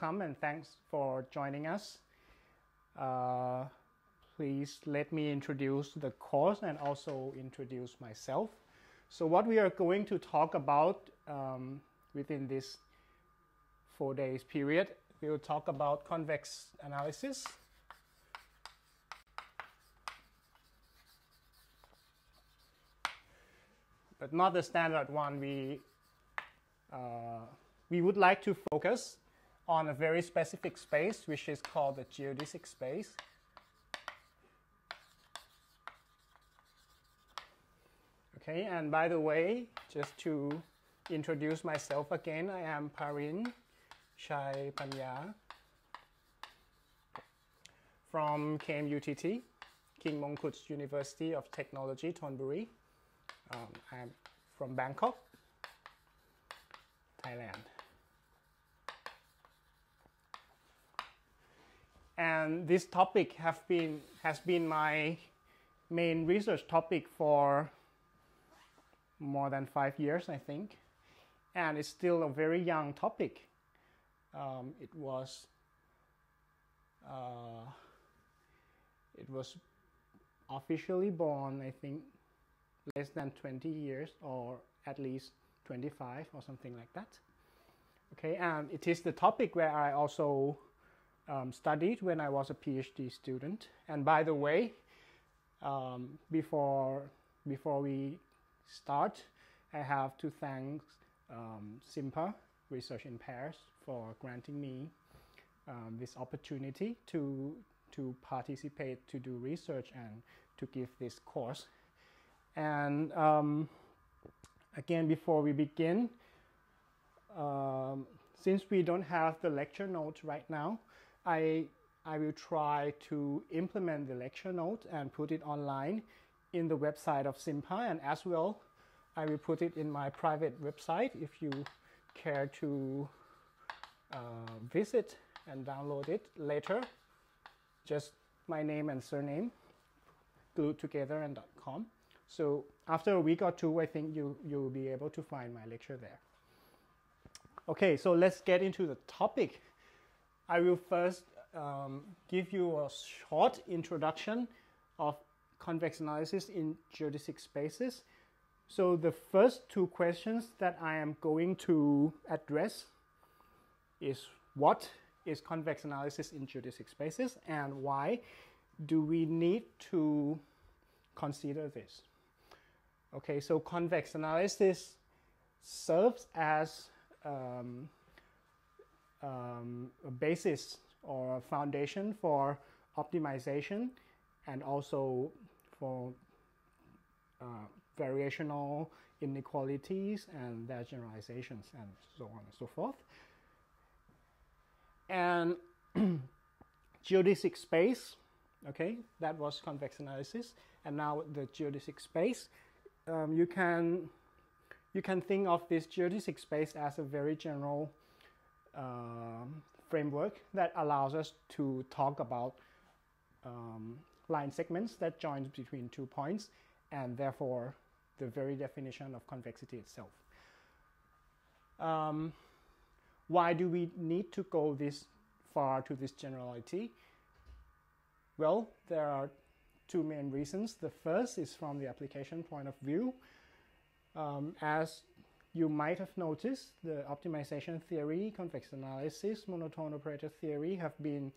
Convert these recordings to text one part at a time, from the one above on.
welcome and thanks for joining us. Uh, please let me introduce the course and also introduce myself. So what we are going to talk about um, within this four days period, we will talk about convex analysis. But not the standard one. We uh, we would like to focus on a very specific space, which is called the geodesic space. Okay, and by the way, just to introduce myself again, I am Parin Chaipunya from KMUTT, King Mongkut University of Technology, Thonburi. Um, I'm from Bangkok, Thailand. And this topic have been, has been my main research topic for more than five years, I think. And it's still a very young topic. Um, it was uh, it was officially born, I think, less than 20 years or at least 25 or something like that. Okay, and it is the topic where I also um, studied when I was a PhD student. And by the way, um, before before we start, I have to thank um, CIMPA Research in Pairs for granting me um, this opportunity to to participate, to do research, and to give this course. And um, again, before we begin, um, since we don't have the lecture notes right now, I, I will try to implement the lecture note and put it online in the website of CIMPA and as well I will put it in my private website if you care to uh, visit and download it later. Just my name and surname glued together and .com. So after a week or two, I think you, you'll be able to find my lecture there. Okay, so let's get into the topic. I will first um, give you a short introduction of convex analysis in geodesic spaces. So the first two questions that I am going to address is what is convex analysis in geodesic spaces and why do we need to consider this? Okay, so convex analysis serves as um, um, a basis or a foundation for optimization and also for uh, variational inequalities and their generalizations and so on and so forth. And geodesic space, okay, that was convex analysis, and now the geodesic space um, you can you can think of this geodesic space as a very general uh, framework that allows us to talk about um, line segments that joins between two points and therefore the very definition of convexity itself. Um, why do we need to go this far to this generality? Well, there are two main reasons. The first is from the application point of view. Um, as you might have noticed, the optimization theory, convex analysis, monotone operator theory have been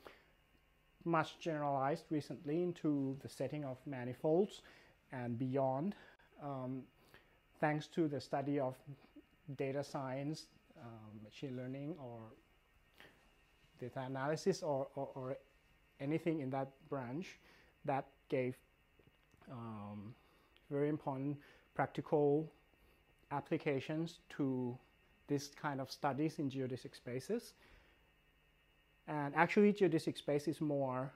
much generalized recently into the setting of manifolds and beyond, um, thanks to the study of data science, um, machine learning, or data analysis, or, or, or anything in that branch that gave um, very important practical applications to this kind of studies in geodesic spaces. And actually, geodesic space is more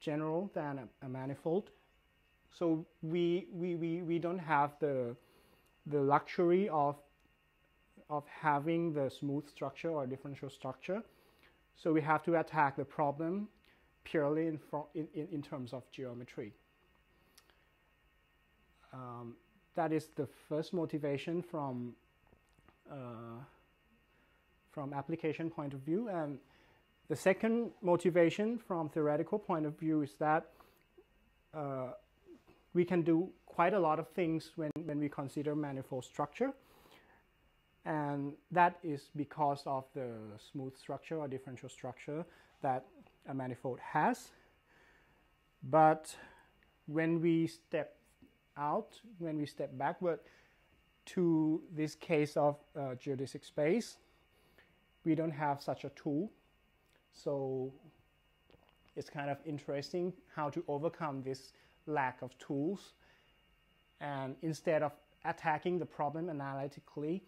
general than a, a manifold. So we, we, we, we don't have the, the luxury of, of having the smooth structure or differential structure. So we have to attack the problem purely in, in, in terms of geometry. Um, that is the first motivation from uh, from application point of view. And the second motivation from theoretical point of view is that uh, we can do quite a lot of things when, when we consider manifold structure. And that is because of the smooth structure or differential structure that a manifold has. But when we step out, when we step backward to this case of uh, geodesic space, we don't have such a tool. So it's kind of interesting how to overcome this lack of tools. And instead of attacking the problem analytically,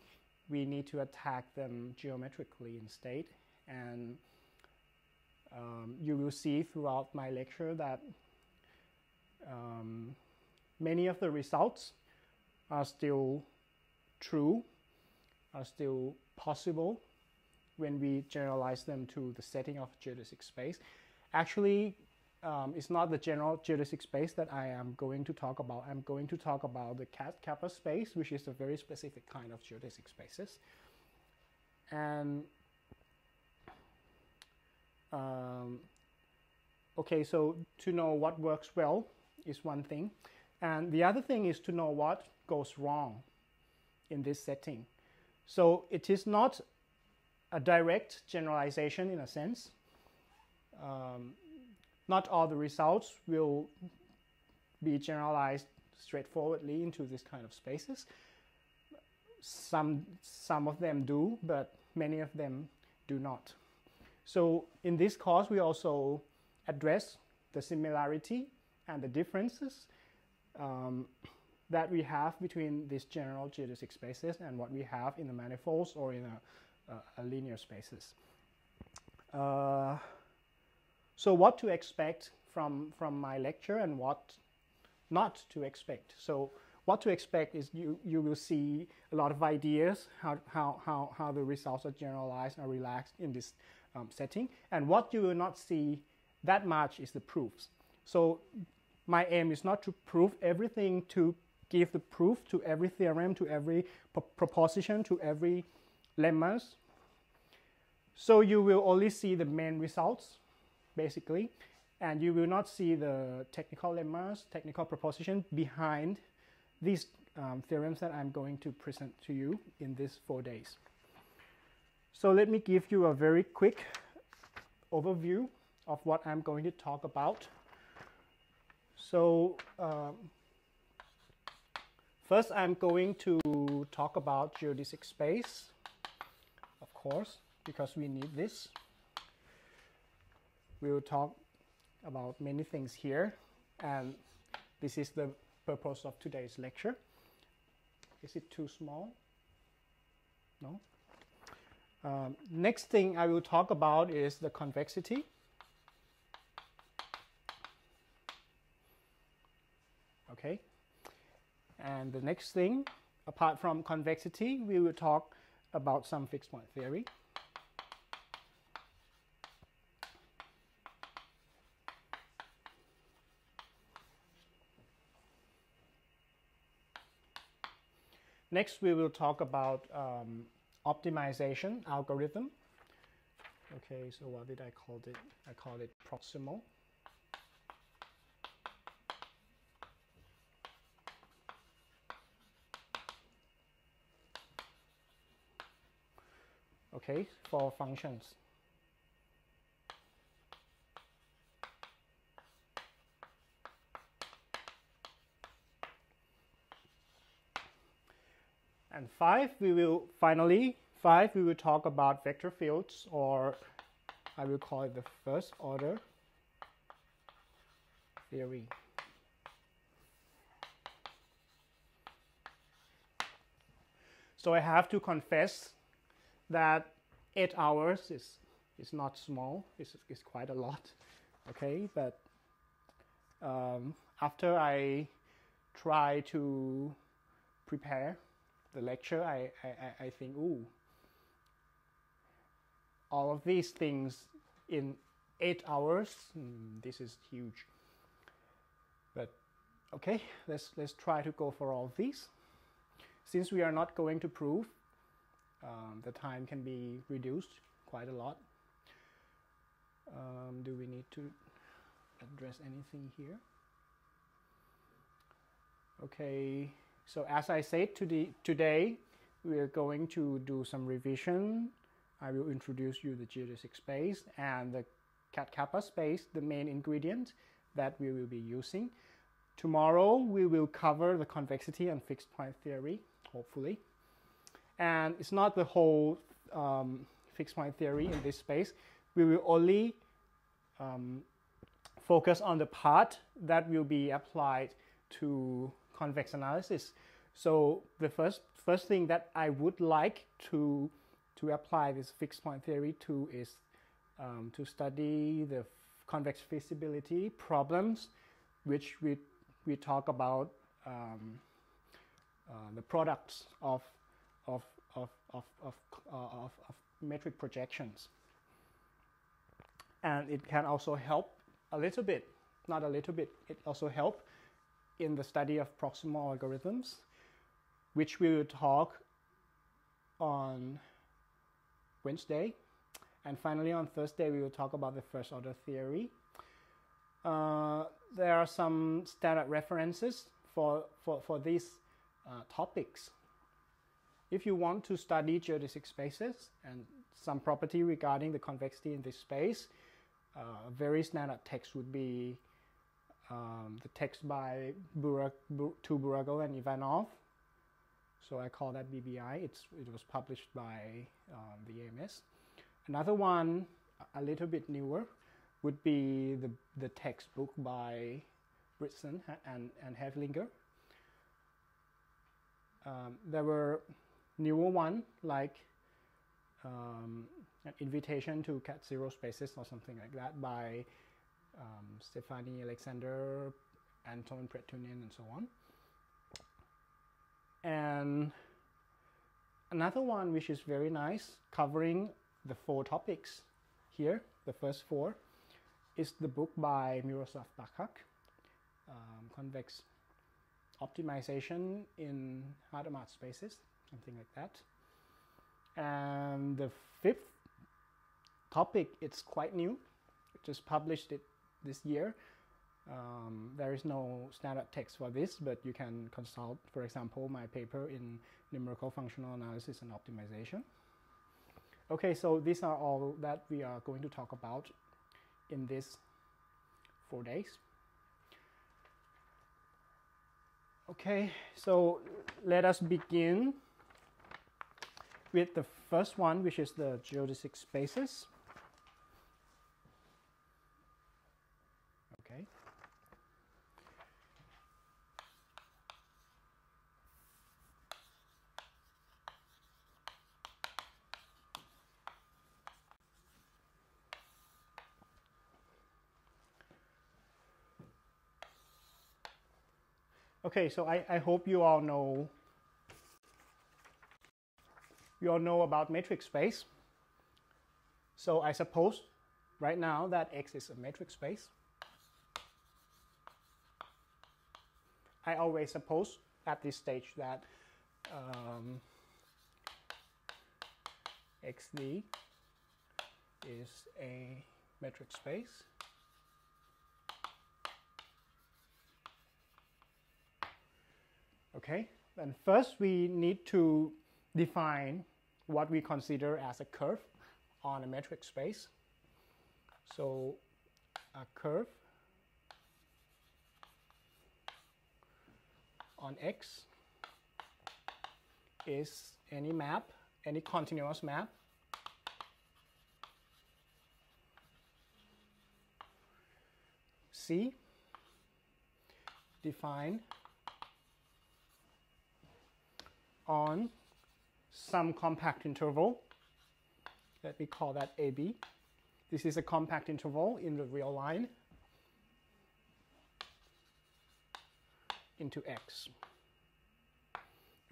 we need to attack them geometrically instead. And um, you will see throughout my lecture that um, many of the results are still true, are still possible when we generalize them to the setting of geodesic space. Actually, um, it's not the general geodesic space that I am going to talk about. I'm going to talk about the CAT(κ) space, which is a very specific kind of geodesic spaces. And um, okay, so to know what works well is one thing. And the other thing is to know what goes wrong in this setting. So it is not a direct generalization in a sense. Um, not all the results will be generalized straightforwardly into this kind of spaces. Some, some of them do, but many of them do not. So in this course, we also address the similarity and the differences um, that we have between these general geodesic spaces and what we have in the manifolds or in a, a, linear spaces. Uh, so what to expect from, from my lecture and what not to expect. So what to expect is you, you will see a lot of ideas how, how, how, how the results are generalized and relaxed in this um, setting. And what you will not see that much is the proofs. So my aim is not to prove everything, to give the proof to every theorem, to every proposition, to every lemmas. So you will only see the main results, basically, and you will not see the technical lemmas, technical proposition behind these um, theorems that I'm going to present to you in these four days. So let me give you a very quick overview of what I'm going to talk about. So um, first I'm going to talk about geodesic space, of course, because we need this. We will talk about many things here and this is the purpose of today's lecture. Is it too small? No? Um, next thing I will talk about is the convexity. Okay? And the next thing, apart from convexity, we will talk about some fixed point theory. Next, we will talk about um, optimization algorithm. Okay, so what did I call it? I called it proximal. Okay, for functions. And five, we will finally, five, we will talk about vector fields or I will call it the first order theory. So I have to confess that eight hours is, is not small, it's, it's quite a lot, okay? But um, after I try to prepare the lecture, I, I, I think, ooh, all of these things in eight hours, mm, this is huge. But okay, let's, let's try to go for all these. Since we are not going to prove um, the time can be reduced quite a lot. Um, do we need to address anything here? Okay, so as I said today, today we are going to do some revision. I will introduce you the geodesic space and the CAT(κ) space, the main ingredient that we will be using. Tomorrow we will cover the convexity and fixed point theory, hopefully. And it's not the whole um, fixed point theory in this space. We will only um, focus on the part that will be applied to convex analysis. So the first first thing that I would like to to apply this fixed point theory to is um, to study the convex feasibility problems, which we we talk about um, uh, the products of of of of of, uh, of, of metric projections, and it can also help a little bit, not a little bit. It also help in the study of proximal algorithms, which we will talk on Wednesday. And finally, on Thursday, we will talk about the first order theory. Uh, there are some standard references for, for, for these uh, topics. If you want to study geodesic spaces and some property regarding the convexity in this space, uh, very standard text would be um, the text by Burak, Bur- Tuburago and Ivanov. So I call that BBI. It's, it was published by um, the AMS. Another one, a little bit newer, would be the, the textbook by Bridson and, and Haefliger. Um, there were newer one like um, an invitation to CAT(0) spaces or something like that by um, Alexander, Anton Petrunin, and so on. And another one which is very nice, covering the four topics here, the first four, is the book by Miroslav Bačák, um, Convex Optimization in Hadamard Spaces, something like that. And the fifth topic, it's quite new. Just published it this year. Um, there is no standard text for this, but you can consult, for example, my paper in numerical functional analysis and optimization. Okay, so these are all that we are going to talk about in these four days. Okay, so let us begin with the first one, which is the geodesic spaces. Okay. Okay, so I, I hope you all know you all know about metric space. So I suppose right now that X is a metric space. I always suppose at this stage that um, XD is a metric space. Okay, and first we need to define what we consider as a curve on a metric space. So a curve on X is any map, any continuous map C defined on some compact interval. Let me call that AB. This is a compact interval in the real line into X.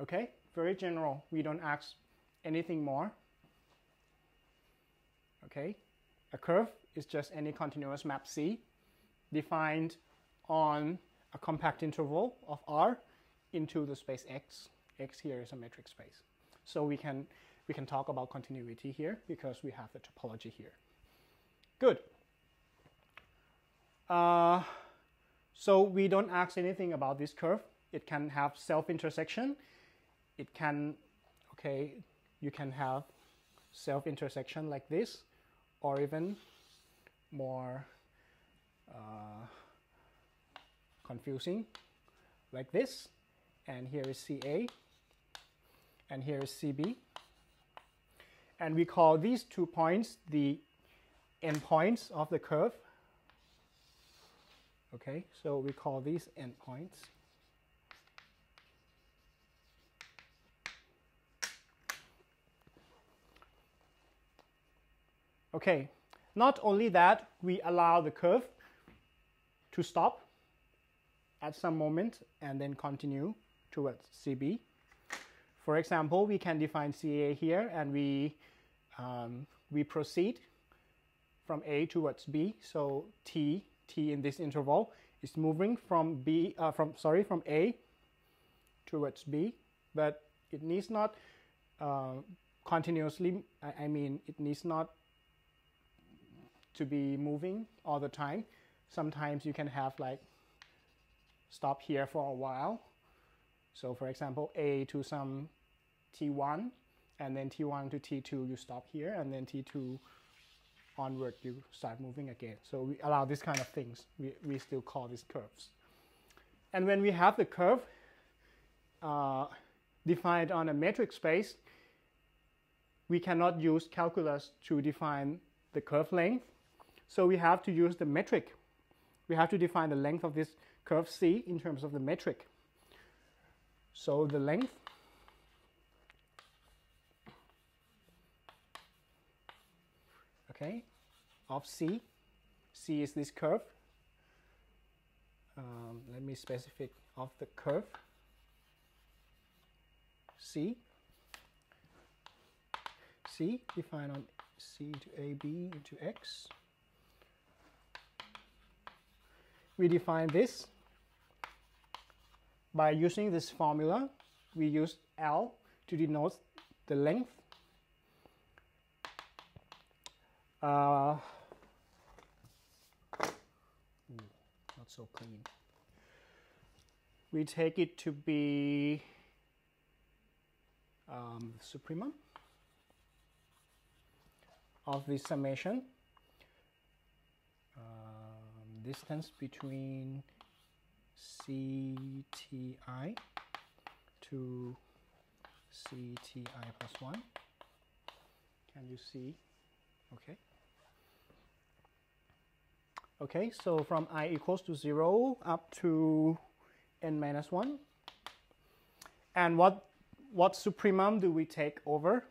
Okay, very general. We don't ask anything more. Okay, a curve is just any continuous map C defined on a compact interval of R into the space X. X here is a metric space. So we can we can talk about continuity here because we have the topology here. Good. Uh, so we don't ask anything about this curve. It can have self-intersection. It can, okay, you can have self-intersection like this, or even more uh, confusing like this. And here is CA, and here is CB. And we call these two points the endpoints of the curve. Okay, so we call these endpoints. Okay, not only that, we allow the curve to stop at some moment and then continue towards CB. For example, we can define CA here and we, um, we proceed from A towards B. So T, T in this interval is moving from B, uh, from, sorry, from A towards B, but it needs not uh, continuously, I, I mean, it needs not to be moving all the time. Sometimes you can have like stop here for a while. So for example, A to some T1 and then T1 to T2 you stop here and then T2 onward you start moving again. So we allow this kind of things. We, we still call these curves. And when we have the curve uh, defined on a metric space, we cannot use calculus to define the curve length. So we have to use the metric. We have to define the length of this curve C in terms of the metric. So the length okay, of C. C is this curve. Um, let me specify of the curve C. C defined on C to AB into X. We define this by using this formula. We use L to denote the length uh, not so clean. We take it to be um, supremum of the summation um, distance between CTI to CTI plus 1. Can you see? Okay. Okay, so from i equals to 0 up to n minus 1. And what, what supremum do we take over?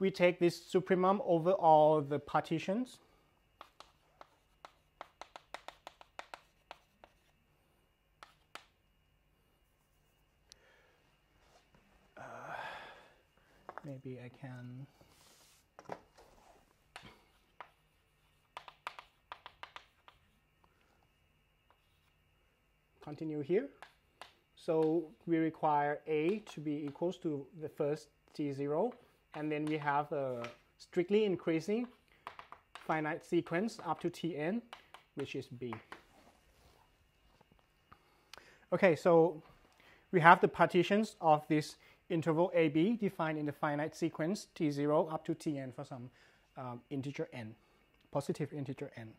We take this supremum over all the partitions. I can continue here. So we require A to be equals to the first T0 and then we have a strictly increasing finite sequence up to Tn which is B. Okay, so we have the partitions of this interval AB defined in the finite sequence T0 up to Tn for some um, integer n, positive integer n.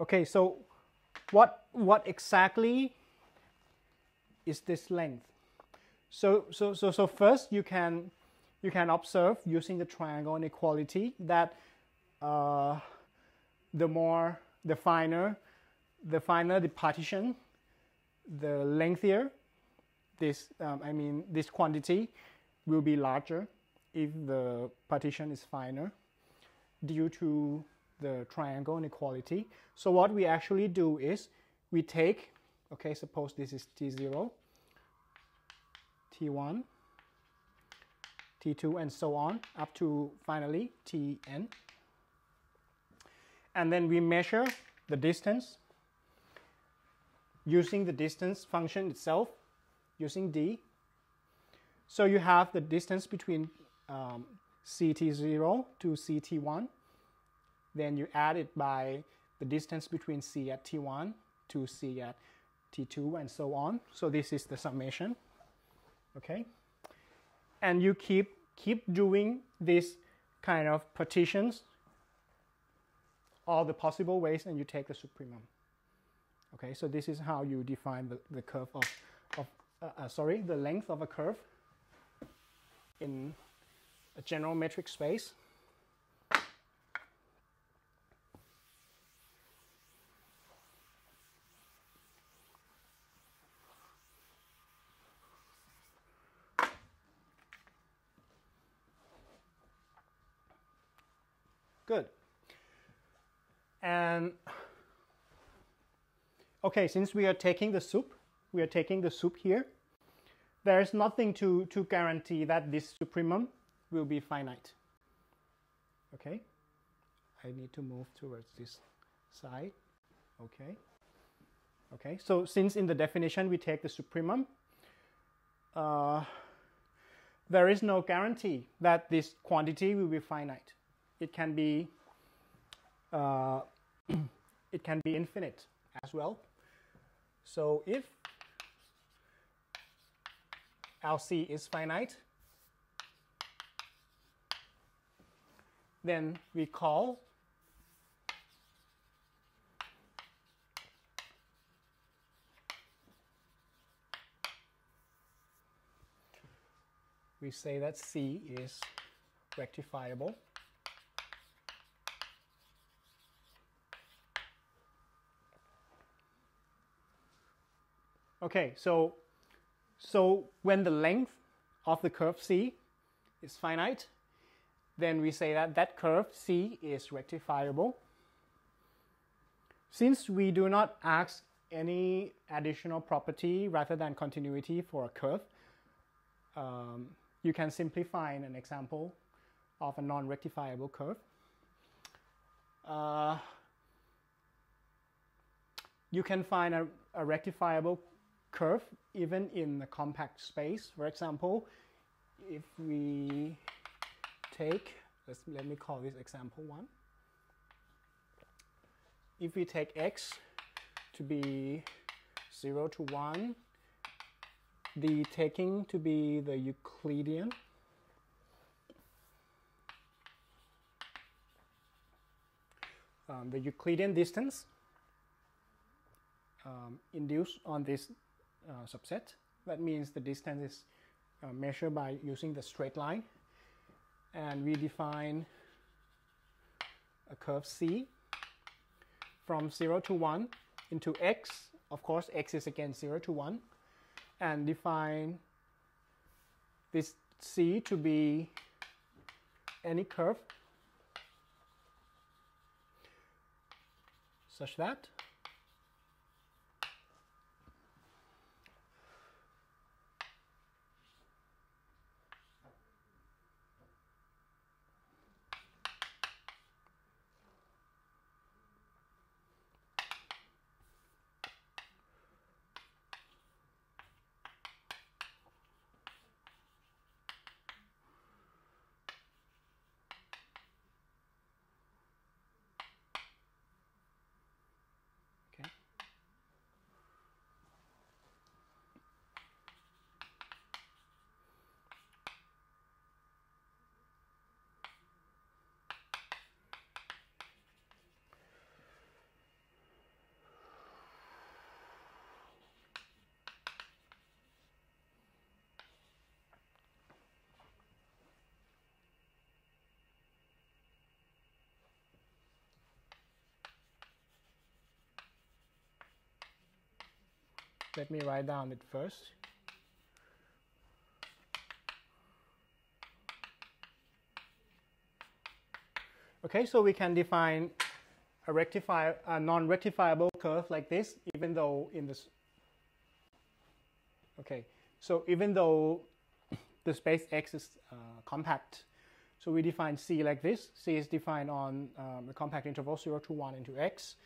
Okay, so what, what exactly is this length? So, so, so, so first you can, you can observe using the triangle inequality that uh, the more, the finer, the finer the partition, the lengthier this, um, I mean, this quantity will be larger if the partition is finer due to the triangle inequality. So what we actually do is we take, okay, suppose this is T0, T1, T2, and so on, up to finally Tn. And then we measure the distance using the distance function itself, using d. So you have the distance between um, ct0 to ct1. Then you add it by the distance between c at t1 to c at t2 and so on. So this is the summation. Okay? And you keep keep doing this kind of partitions all the possible ways and you take the supremum. Okay, so this is how you define the, the curve of, of uh, uh, sorry, the length of a curve in a general metric space. Good. And okay, since we are taking the sup, we are taking the sup here, there is nothing to, to guarantee that this supremum will be finite. Okay, I need to move towards this side. Okay, okay, so since in the definition we take the supremum, uh, there is no guarantee that this quantity will be finite. It can be uh, it can be infinite as well. So if LC is finite, then we call we say that C is rectifiable. Okay, so, so when the length of the curve C is finite, then we say that that curve C is rectifiable. Since we do not ask any additional property rather than continuity for a curve, um, you can simply find an example of a non-rectifiable curve. Uh, you can find a, a rectifiable curve even in the compact space. For example, if we take, let's, let me call this example one. If we take x to be 0 to 1, the taking to be the Euclidean, um, the Euclidean distance um, induced on this uh, subset. That means the distance is uh, measured by using the straight line. And we define a curve C from 0 to 1 into x. Of course, x is again 0 to 1. And define this C to be any curve such that Let me write down it first. Okay, so we can define a rectify a non-rectifiable curve like this, even though in this. Okay, so even though the space X is uh, compact. So we define C like this. C is defined on um, the compact interval 0 to 1 into X.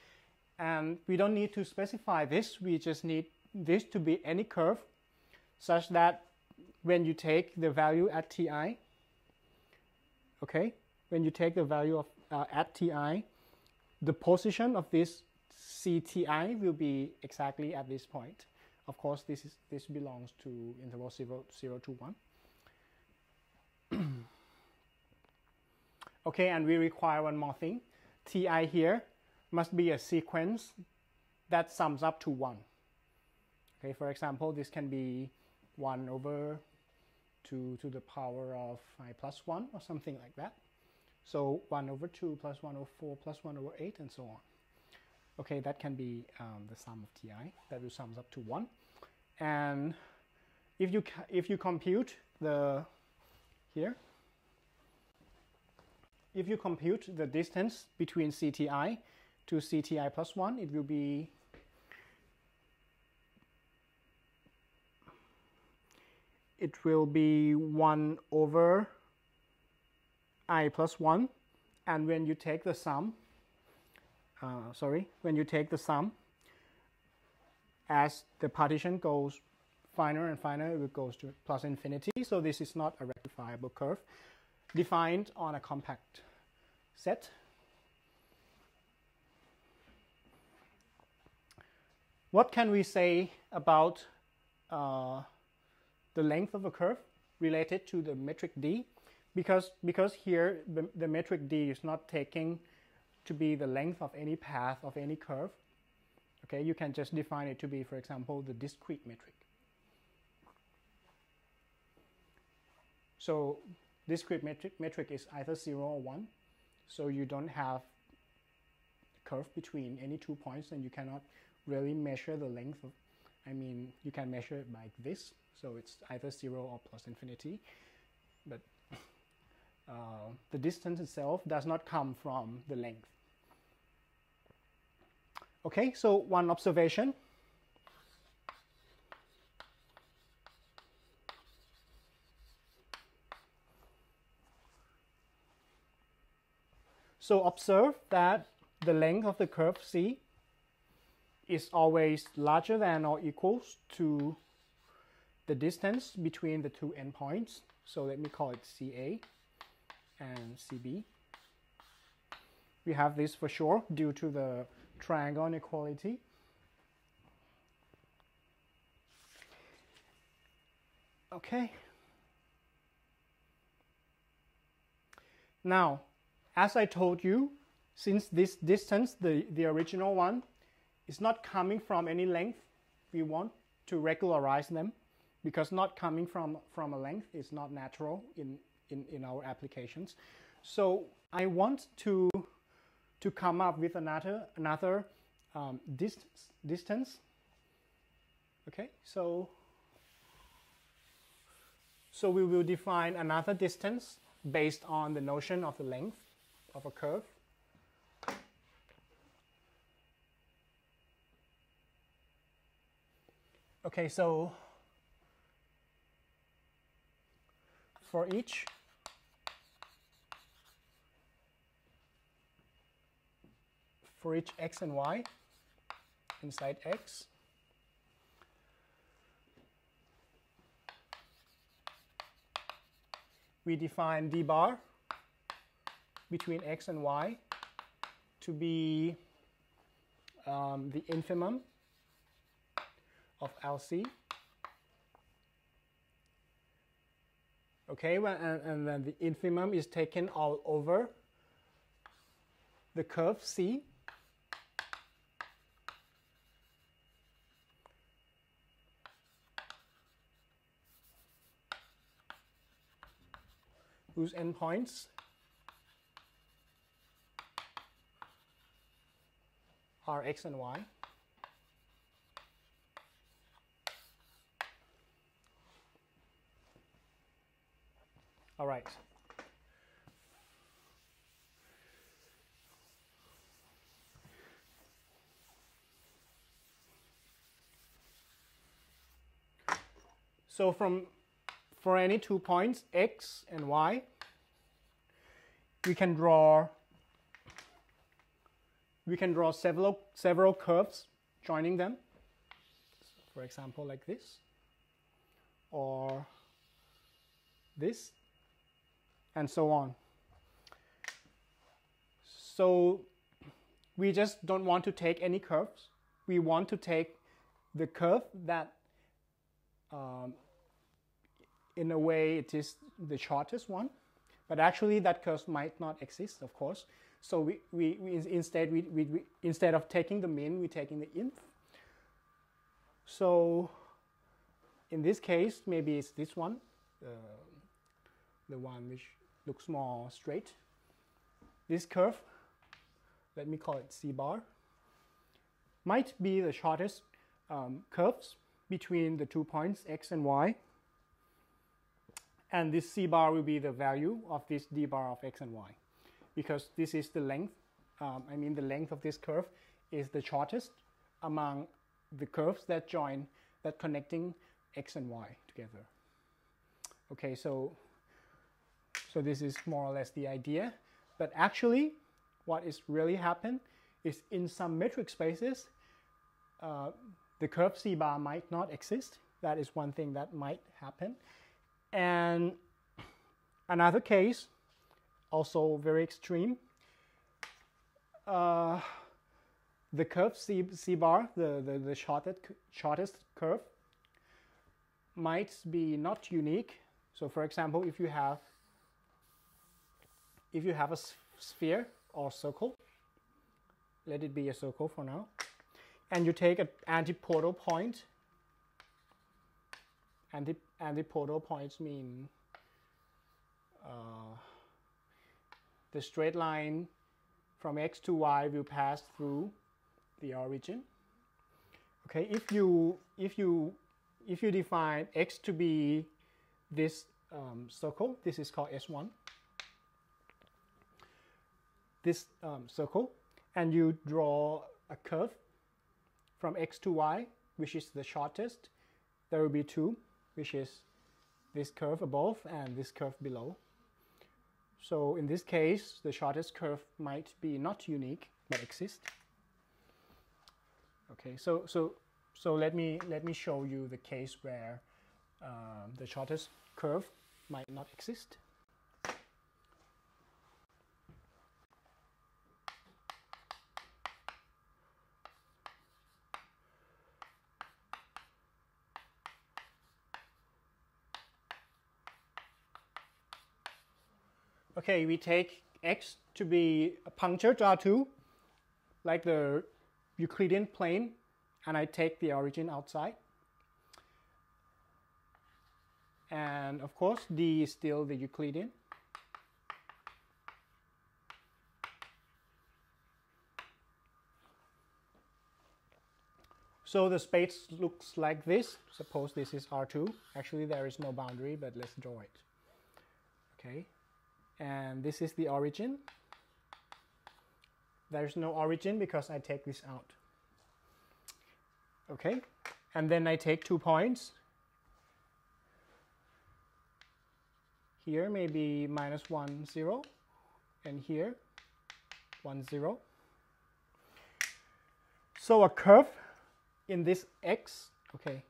And we don't need to specify this. We just need this to be any curve such that when you take the value at Ti, okay, when you take the value of uh, at Ti, the position of this CTI will be exactly at this point. Of course, this is this belongs to interval 0, 0 to 1. okay, and we require one more thing. Ti here must be a sequence that sums up to 1. Okay, for example, this can be 1 over 2 to the power of i plus 1 or something like that. So 1 over 2 plus 1 over 4 plus 1 over 8 and so on. Okay, that can be um, the sum of ti. That will sums up to 1. And if you, if you compute the, here, if you compute the distance between CTI to CTI plus 1, it will be it will be 1 over i plus 1 and when you take the sum uh, sorry when you take the sum as the partition goes finer and finer it goes to plus infinity. So this is not a rectifiable curve defined on a compact set. What can we say about uh, the length of a curve related to the metric d because because here the, the metric d is not taking to be the length of any path of any curve. Okay you can just define it to be for example the discrete metric. So discrete metric metric is either 0 or 1 so you don't have curve between any two points and you cannot really measure the length of I mean you can measure it like this so it's either 0 or plus infinity. But uh, the distance itself does not come from the length. Okay, so one observation. So observe that the length of the curve C is always larger than or equals to the distance between the two endpoints. So let me call it CA and CB. We have this for sure due to the triangle inequality. Okay. Now, as I told you, since this distance, the, the original one, is not coming from any length, we want to regularize them because not coming from, from a length is not natural in, in, in our applications. So I want to, to come up with another, another um, distance, distance. Okay, so, so we will define another distance based on the notion of the length of a curve. Okay, so for each for each x and y inside x we define d bar between x and y to be um, the infimum of LC okay, and, and then the infimum is taken all over the curve C. whose endpoints are x and y. All right. So from for any two points x and y, we can draw we can draw several several curves joining them. For example, like this, or this, and so on. So we just don't want to take any curves. We want to take the curve that um, in a way it is the shortest one, but actually that curve might not exist, of course. So we, we, we instead we, we, we, instead of taking the mean, we're taking the inf. So in this case, maybe it's this one, uh, the one which looks more straight. This curve, let me call it c bar, might be the shortest um, curves between the two points x and y. And this c bar will be the value of this d bar of x and y because this is the length, um, I mean the length of this curve is the shortest among the curves that join, that connecting x and y together. Okay, so, so this is more or less the idea, but actually what is really happen is in some metric spaces, uh, the curve c bar might not exist. That is one thing that might happen. And another case also very extreme. Uh, the curve C, C bar, the, the, the shortest, shortest curve, might be not unique. So for example, if you have if you have a sphere or circle, let it be a circle for now, and you take an antipodal point, anti, antipodal points mean uh, the straight line from x to y will pass through the origin. Okay, if you if you if you define x to be this um, circle, this is called S1. This um, circle, and you draw a curve from x to y, which is the shortest. There will be two, which is this curve above and this curve below. So in this case, the shortest curve might be not unique, but exist. Okay, so so so let me let me show you the case where uh, the shortest curve might not exist. Okay, we take x to be a puncture to R2, like the Euclidean plane, and I take the origin outside. And of course, D is still the Euclidean. So the space looks like this. Suppose this is R2. Actually, there is no boundary, but let's draw it. Okay and this is the origin. There's no origin because I take this out. Okay, and then I take two points. Here maybe minus 1, 0, and here 1, 0. So a curve in this x, okay,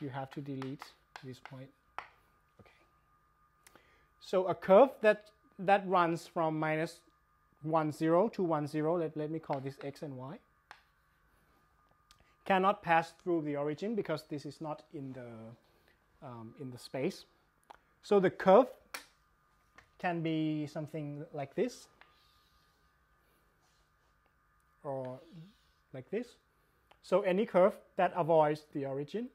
you have to delete this point. So a curve that, that runs from minus 1, 0 to 1, 0, let, let me call this x and y, cannot pass through the origin because this is not in the, um, in the space. So the curve can be something like this or like this. So any curve that avoids the origin,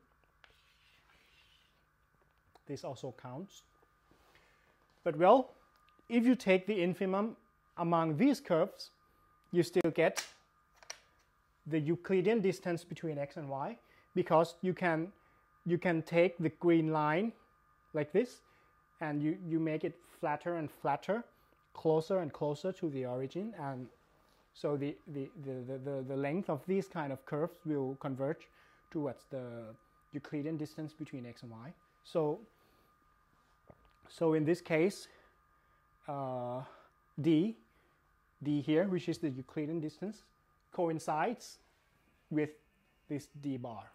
this also counts. But well, if you take the infimum among these curves, you still get the Euclidean distance between x and y because you can you can take the green line like this and you, you make it flatter and flatter, closer and closer to the origin and so the, the, the, the, the length of these kind of curves will converge towards the Euclidean distance between x and y. So So in this case, uh, d, d here, which is the Euclidean distance, coincides with this d bar.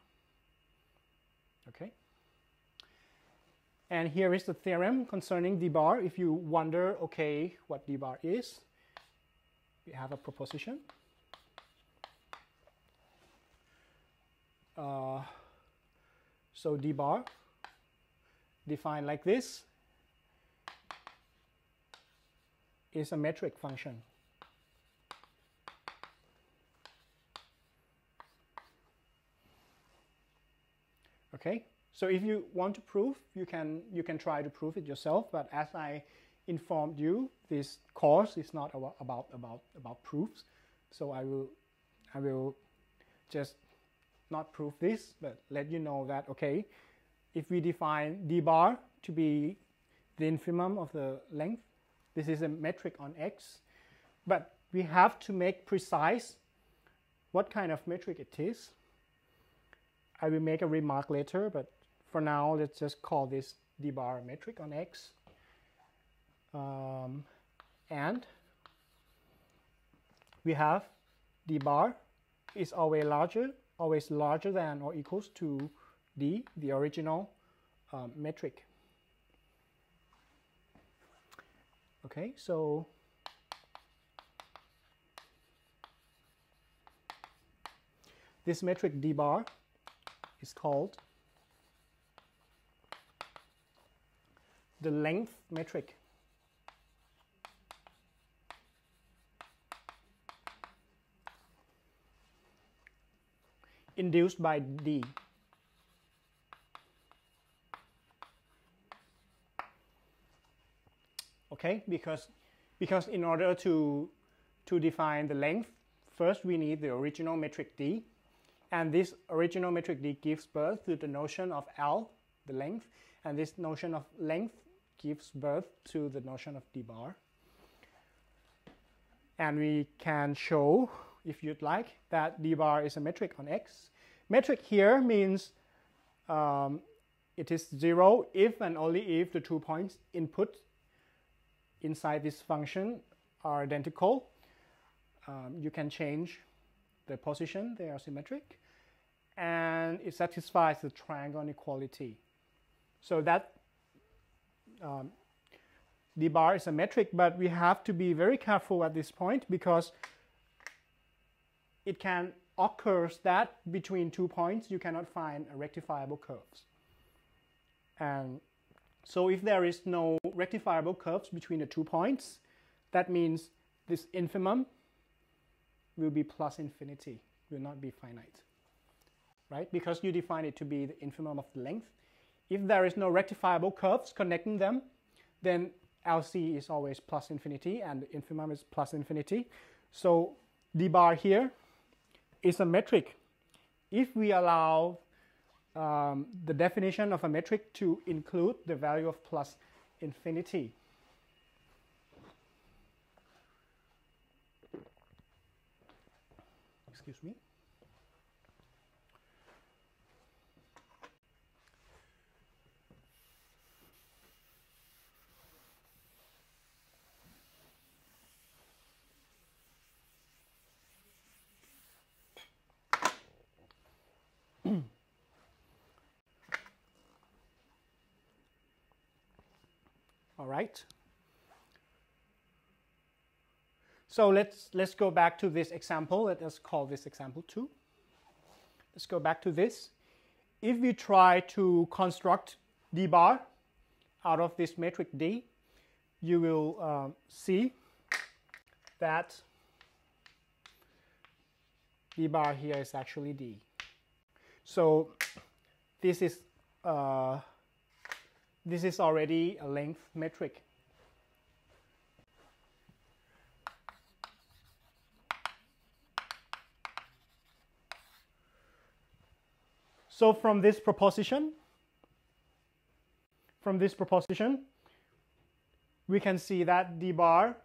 Okay. And here is the theorem concerning d bar. If you wonder, okay, what d bar is, we have a proposition. Uh, so d bar defined like this is a metric function. Okay, so if you want to prove, you can you can try to prove it yourself. But as I informed you, this course is not about about about, proofs. So I will I will just not prove this, but let you know that okay, if we define d bar to be the infimum of the length, this is a metric on x, but we have to make precise what kind of metric it is. I will make a remark later, but for now, let's just call this d bar metric on x. Um, and we have d bar is always larger, always larger than or equals to d, the original um, metric. Okay, so this metric d bar is called the length metric. induced by D. Okay, because, because in order to, to define the length, first we need the original metric D, and this original metric D gives birth to the notion of L, the length, and this notion of length gives birth to the notion of d bar. And we can show, if you'd like, that d bar is a metric on x. Metric here means um, it is zero if and only if the two points input inside this function are identical. Um, you can change the position, they are symmetric, and it satisfies the triangle inequality. So that um, d bar is a metric, but we have to be very careful at this point because it can occur that between two points you cannot find rectifiable curves. And so if there is no rectifiable curves between the two points, that means this infimum will be plus infinity, will not be finite, right? Because you define it to be the infimum of the length. If there is no rectifiable curves connecting them, then LC is always plus infinity and the infimum is plus infinity. So d bar here is a metric. If we allow um, the definition of a metric to include the value of plus infinity. Excuse me. right. So let's let's go back to this example. Let us call this example 2. Let's go back to this. If we try to construct d bar out of this metric d, you will um, see that d bar here is actually d. So this is uh, this is already a length metric. So from this proposition, from this proposition, we can see that d bar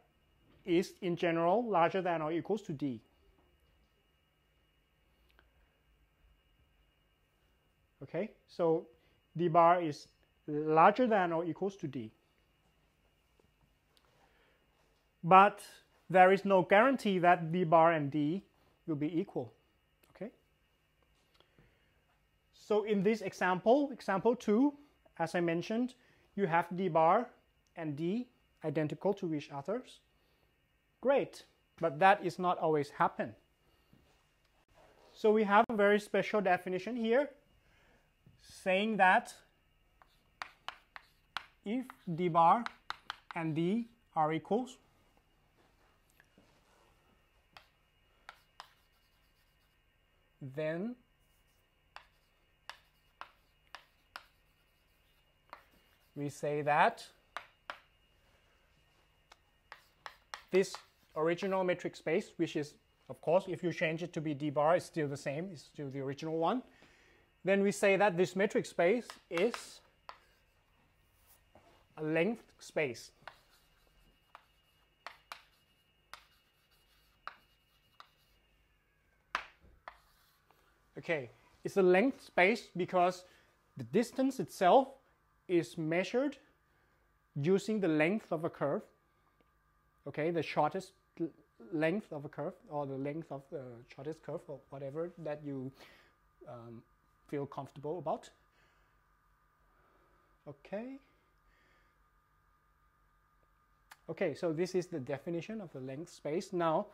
is in general larger than or equals to d. Okay, so d bar is larger than or equals to d. but there is no guarantee that d bar and d will be equal. Okay. So in this example, example 2, as I mentioned, you have d bar and d identical to each others. Great, but that is not always happen. So we have a very special definition here saying that if d bar and d are equals, then we say that this original metric space, which is, of course, if you change it to be d bar, it's still the same, it's still the original one. Then we say that this metric space is a length space. Okay, it's a length space because the distance itself is measured using the length of a curve. Okay, the shortest length of a curve or the length of the shortest curve or whatever that you um, feel comfortable about. Okay. Okay, so this is the definition of the length space. Now,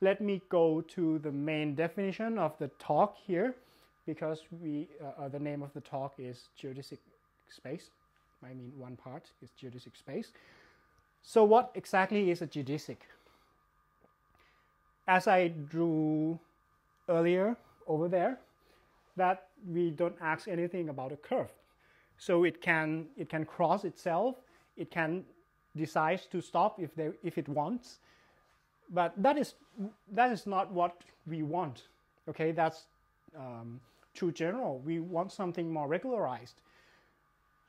let me go to the main definition of the talk here because we uh, uh, the name of the talk is geodesic space. I mean one part is geodesic space. So what exactly is a geodesic? As I drew earlier over there, that we don't ask anything about a curve. So it can it can cross itself, it can decide to stop if they if it wants, but that is that is not what we want. Okay, that's um, too general. We want something more regularized.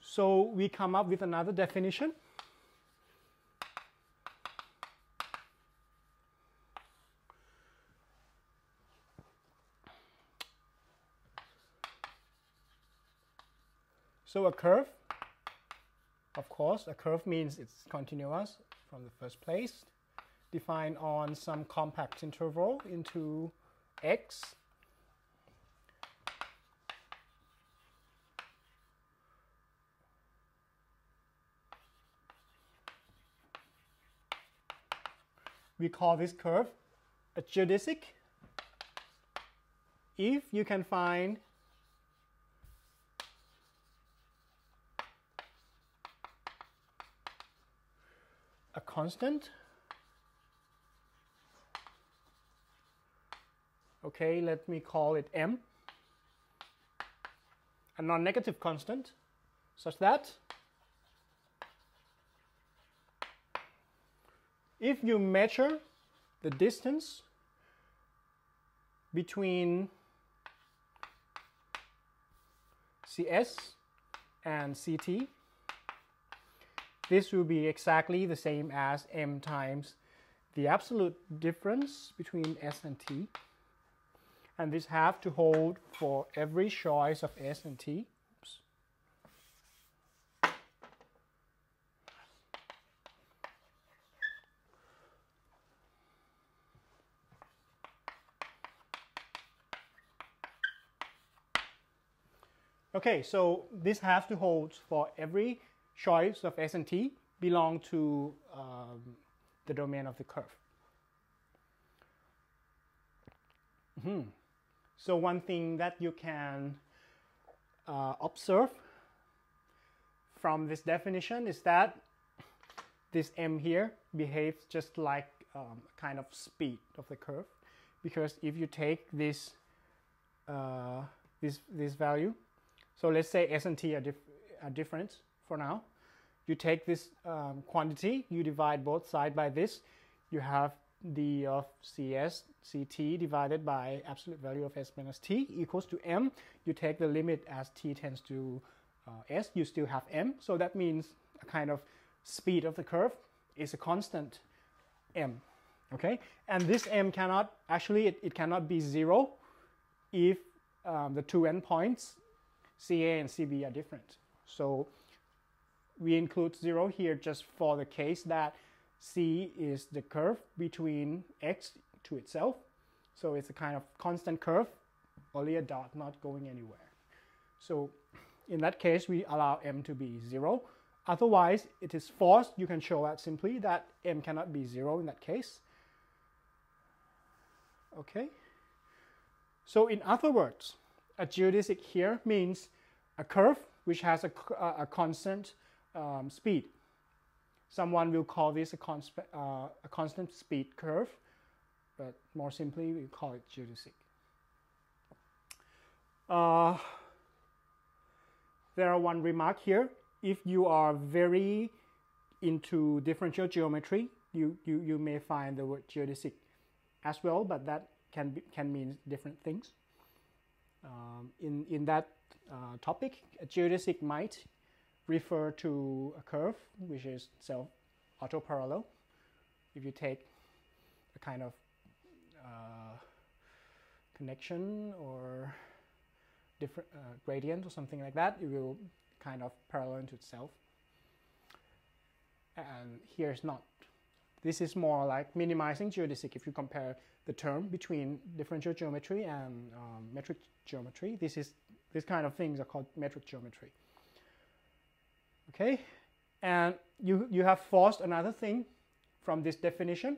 So we come up with another definition. So a curve, of course, a curve means it's continuous from the first place defined on some compact interval into x. We call this curve a geodesic if you can find constant. Okay, let me call it m, a non-negative constant, such that if you measure the distance between CS and CT, this will be exactly the same as m times the absolute difference between S and T and this have to hold for every choice of S and T. Oops. Okay, so this has to hold for every choice of S and T belong to um, the domain of the curve. Mm -hmm. So one thing that you can uh, observe from this definition is that this m here behaves just like um, kind of speed of the curve because if you take this uh, this this value so let's say s and t are, dif are different for now you take this um, quantity you divide both side by this you have d of cs ct divided by absolute value of s minus t equals to m. You take the limit as t tends to uh, s, you still have m. So that means a kind of speed of the curve is a constant m. Okay, and this m cannot actually it, it cannot be zero if um, the two endpoints CA and CB are different. So we include zero here just for the case that C is the curve between x to itself. So it's a kind of constant curve, only a dot not going anywhere. So in that case, we allow m to be 0. Otherwise, it is forced. You can show that simply that m cannot be 0 in that case. Okay. So in other words, a geodesic here means a curve which has a, a constant um, speed. Someone will call this a, uh, a, constant speed curve, but more simply we call it geodesic. Uh, there are one remark here. If you are very into differential geometry, you, you, you may find the word geodesic as well, but that can, be, can mean different things. Um, in, in that uh, topic, a geodesic might refer to a curve which is self autoparallel. If you take a kind of uh, connection or different uh, gradient or something like that, it will kind of parallel into itself. And here is not. This is more like minimizing geodesic if you compare the term between differential geometry and um, metric geometry. This is these kind of things are called metric geometry. Okay, and you, you have forced another thing from this definition.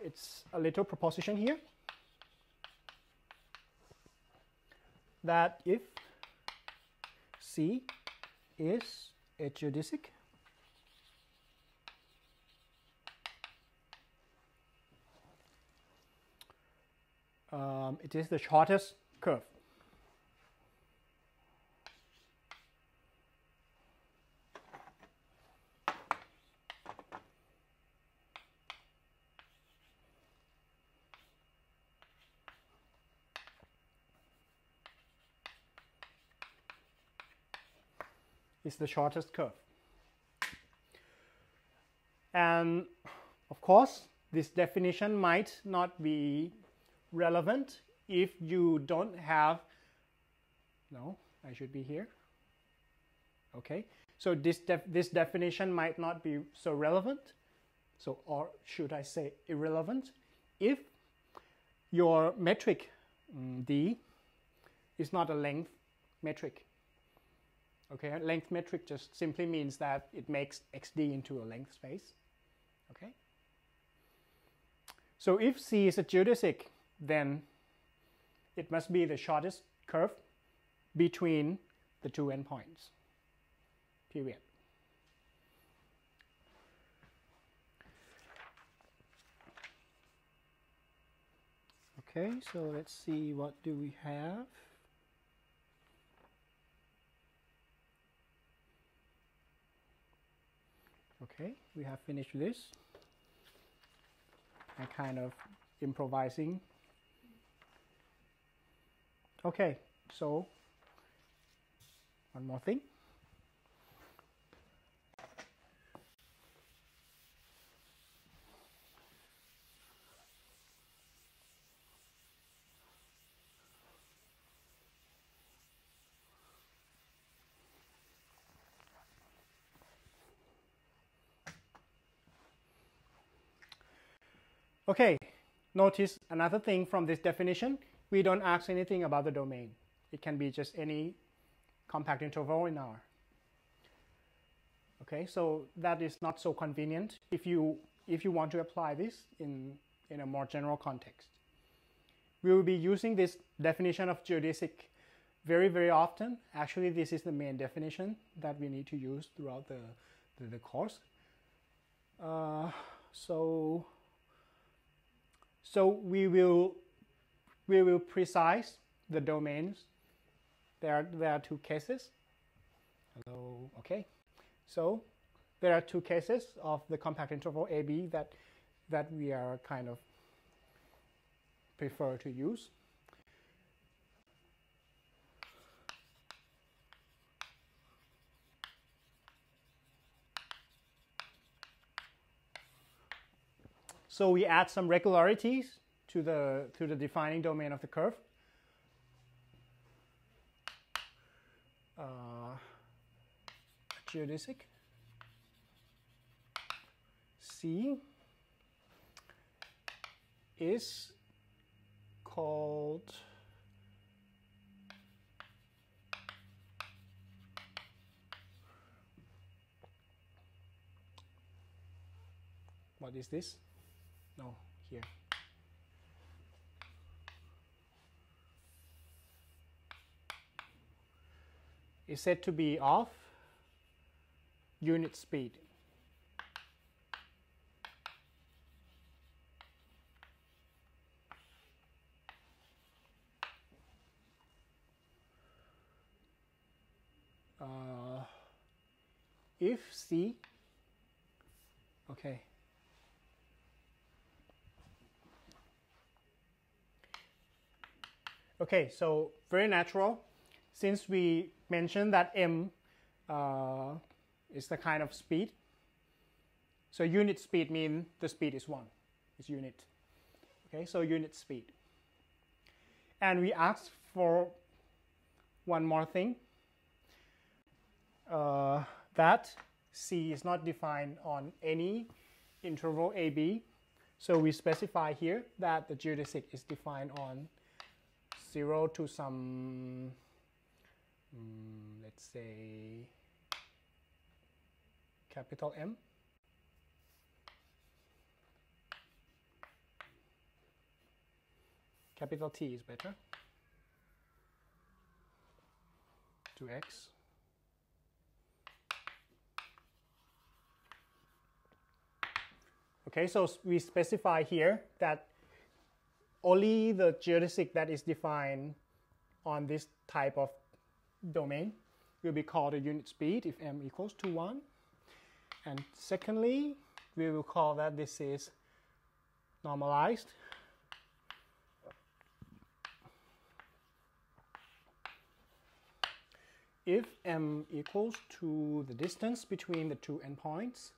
It's a little proposition here that if C is a geodesic, um, it is the shortest curve. Is the shortest curve. And of course, this definition might not be relevant if you don't have, no, I should be here. Okay, so this, def this definition might not be so relevant, so or should I say irrelevant, if your metric mm, d is not a length metric. Okay, length metric just simply means that it makes xd into a length space. Okay. So if C is a geodesic, then it must be the shortest curve between the two endpoints. Period. Okay, so let's see what do we have. Okay, we have finished this. I kind of improvising. Okay, so one more thing. Okay, notice another thing from this definition. We don't ask anything about the domain. It can be just any compact interval in R. Okay, so that is not so convenient if you if you want to apply this in, in a more general context. We will be using this definition of geodesic very, very often. Actually, this is the main definition that we need to use throughout the, the, the course. Uh, so so we will, we will precise the domains. There are, there are two cases. Hello, okay. So there are two cases of the compact interval AB that, that we are kind of prefer to use. So we add some regularities to the, to the defining domain of the curve. Uh, geodesic C is called what is this? No, here. Is said to be of unit speed. Uh, if C, okay, Okay, so very natural. Since we mentioned that m uh, is the kind of speed, so unit speed means the speed is 1, is unit. Okay, so unit speed. And we asked for one more thing, uh, that c is not defined on any interval ab. So we specify here that the geodesic is defined on 0 to some, um, let's say, capital M. Capital T is better. To X. Okay, so we specify here that only the geodesic that is defined on this type of domain will be called a unit speed if m equals to 1. And secondly, we will call that this is normalized. If m equals to the distance between the two endpoints,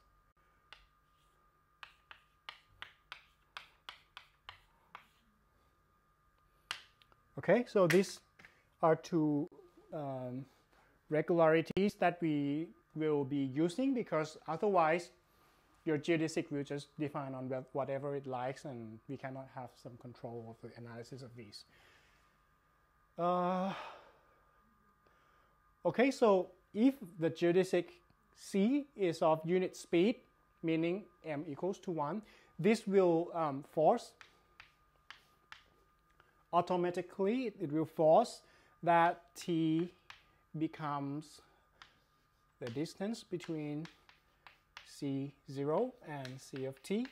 Okay, so these are two um, regularities that we will be using because otherwise your geodesic will just define on whatever it likes and we cannot have some control of the analysis of these. Uh, okay, so if the geodesic C is of unit speed, meaning m equals to 1, this will um, force automatically it will force that t becomes the distance between c0 and c of t.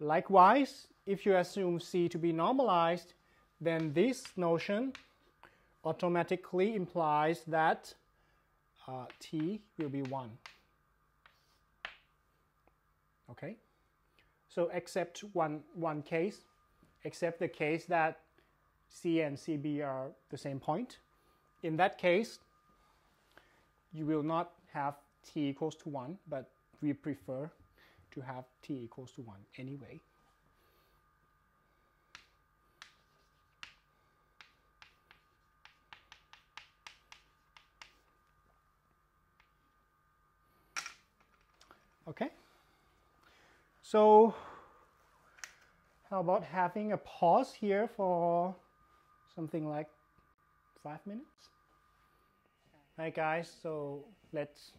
Likewise, if you assume c to be normalized, then this notion automatically implies that uh, t will be 1. Okay? So except one, one case, except the case that C and CB are the same point. In that case, you will not have t equals to 1, but we prefer to have t equals to 1 anyway. Okay, so how about having a pause here for something like five minutes? Hi guys, so let's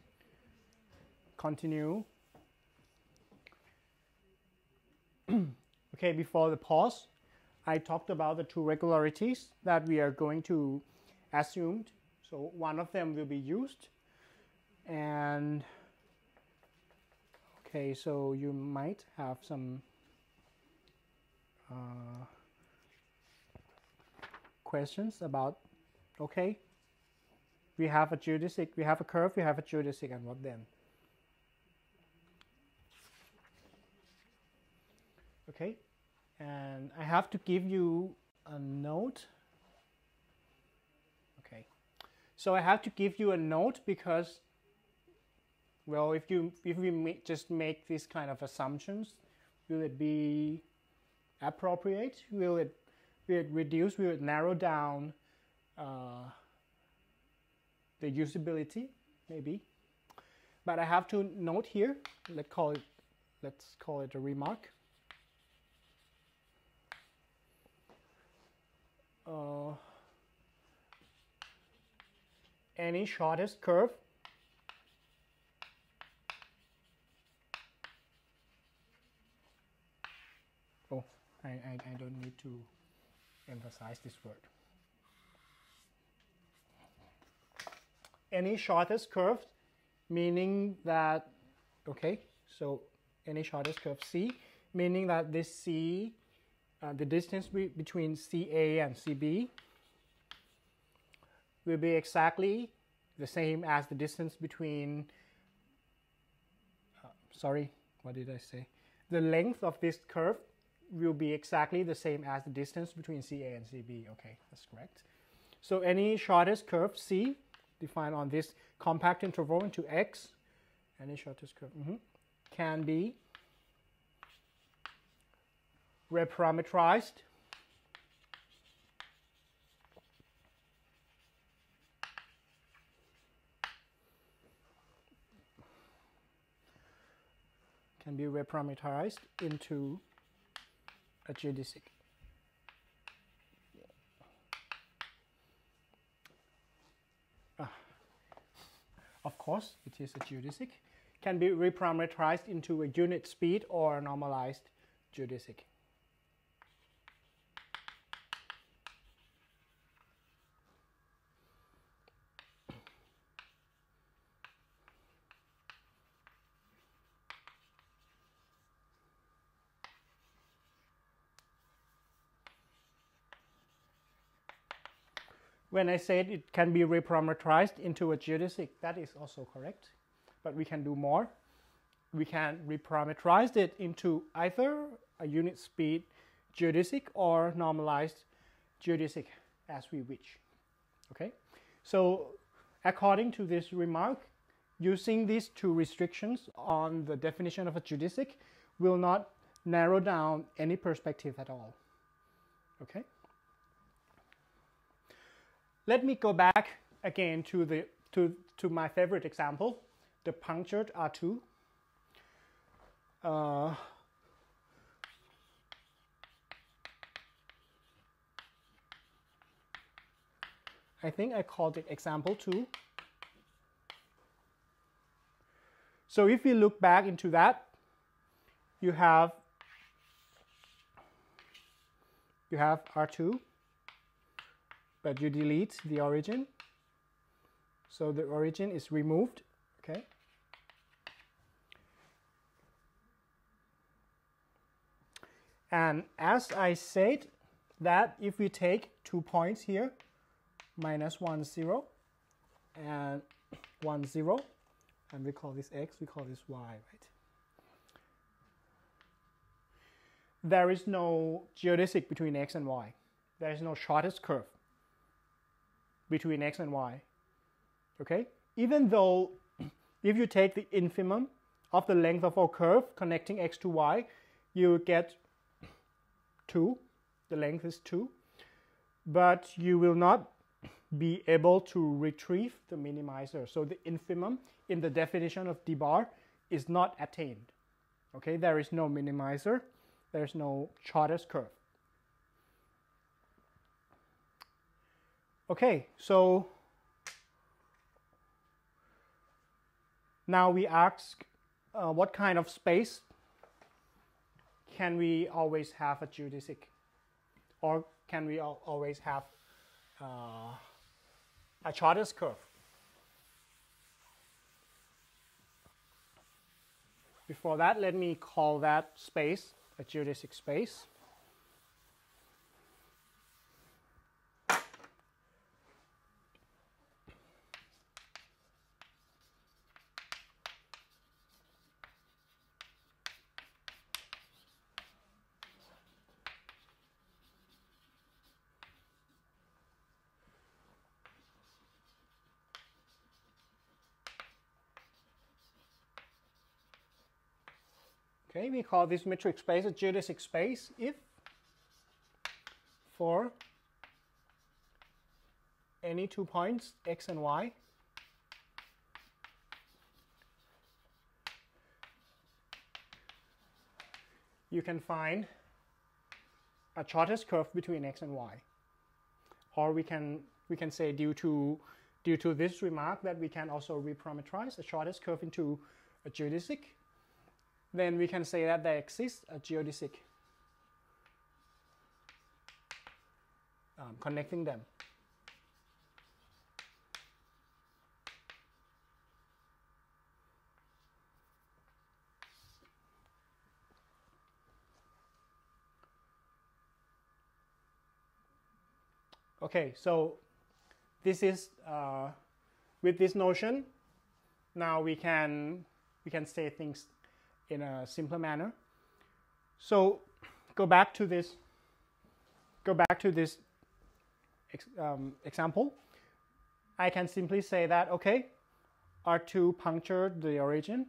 continue. okay, before the pause, I talked about the two regularities that we are going to assume. So one of them will be used. And okay, so you might have some uh, questions about, okay, we have a geodesic, we have a curve, we have a geodesic, and what then? Okay, and I have to give you a note. Okay, so I have to give you a note because, well, if you if we just make these kind of assumptions, will it be appropriate? Will it, will it reduce, will it narrow down uh, the usability? Maybe. but I have to note here, let's call it, let's call it a remark. Uh, any shortest curve oh I, I, I don't need to emphasize this word any shortest curve meaning that okay so any shortest curve C meaning that this C uh, the distance be between CA and CB will be exactly the same as the distance between, uh, sorry, what did I say? The length of this curve will be exactly the same as the distance between CA and CB. Okay, that's correct. So any shortest curve C defined on this compact interval into X, any shortest curve mm -hmm, can be reparametrized can be reparameterized into a geodesic. Uh, of course, it is a geodesic. Can be reparameterized into a unit speed or a normalized geodesic. When I said it can be reparameterized into a geodesic, that is also correct. But we can do more. We can reparameterize it into either a unit speed geodesic or normalized geodesic as we wish. Okay, so according to this remark, using these two restrictions on the definition of a geodesic will not narrow down any perspective at all. Okay. Let me go back again to, the, to, to my favorite example, the punctured R2. Uh, I think I called it example 2. So if you look back into that, you have you have R2 but you delete the origin. So the origin is removed, okay? And as I said, that if we take two points here, minus 1, 0, and 1, 0, and we call this x, we call this y, right? There is no geodesic between x and y. There is no shortest curve between x and y. Okay? Even though if you take the infimum of the length of our curve connecting x to y, you get 2. The length is 2. But you will not be able to retrieve the minimizer. So the infimum in the definition of d bar is not attained. Okay, there is no minimizer, there is no shortest curve. Okay, so now we ask uh, what kind of space can we always have a geodesic or can we al always have uh, a shortest curve? Before that, let me call that space a geodesic space. Okay, we call this metric space a geodesic space if for any two points x and y. You can find a shortest curve between x and y. Or we can we can say due to due to this remark that we can also reparameterize the shortest curve into a geodesic then we can say that there exists a geodesic um, connecting them. Okay, so this is uh, with this notion. Now we can we can say things in a simpler manner. So go back to this. Go back to this um, example. I can simply say that okay, R2 punctured the origin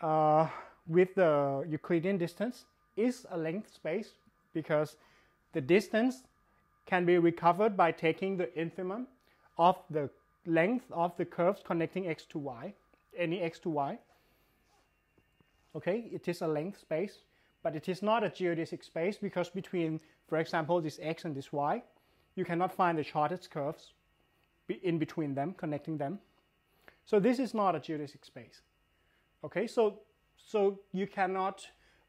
uh, with the Euclidean distance is a length space because the distance can be recovered by taking the infimum of the length of the curves connecting x to y, any x to y. Okay, it is a length space, but it is not a geodesic space because between, for example, this x and this y, you cannot find the shortest curves in between them, connecting them. So this is not a geodesic space. Okay, so so you cannot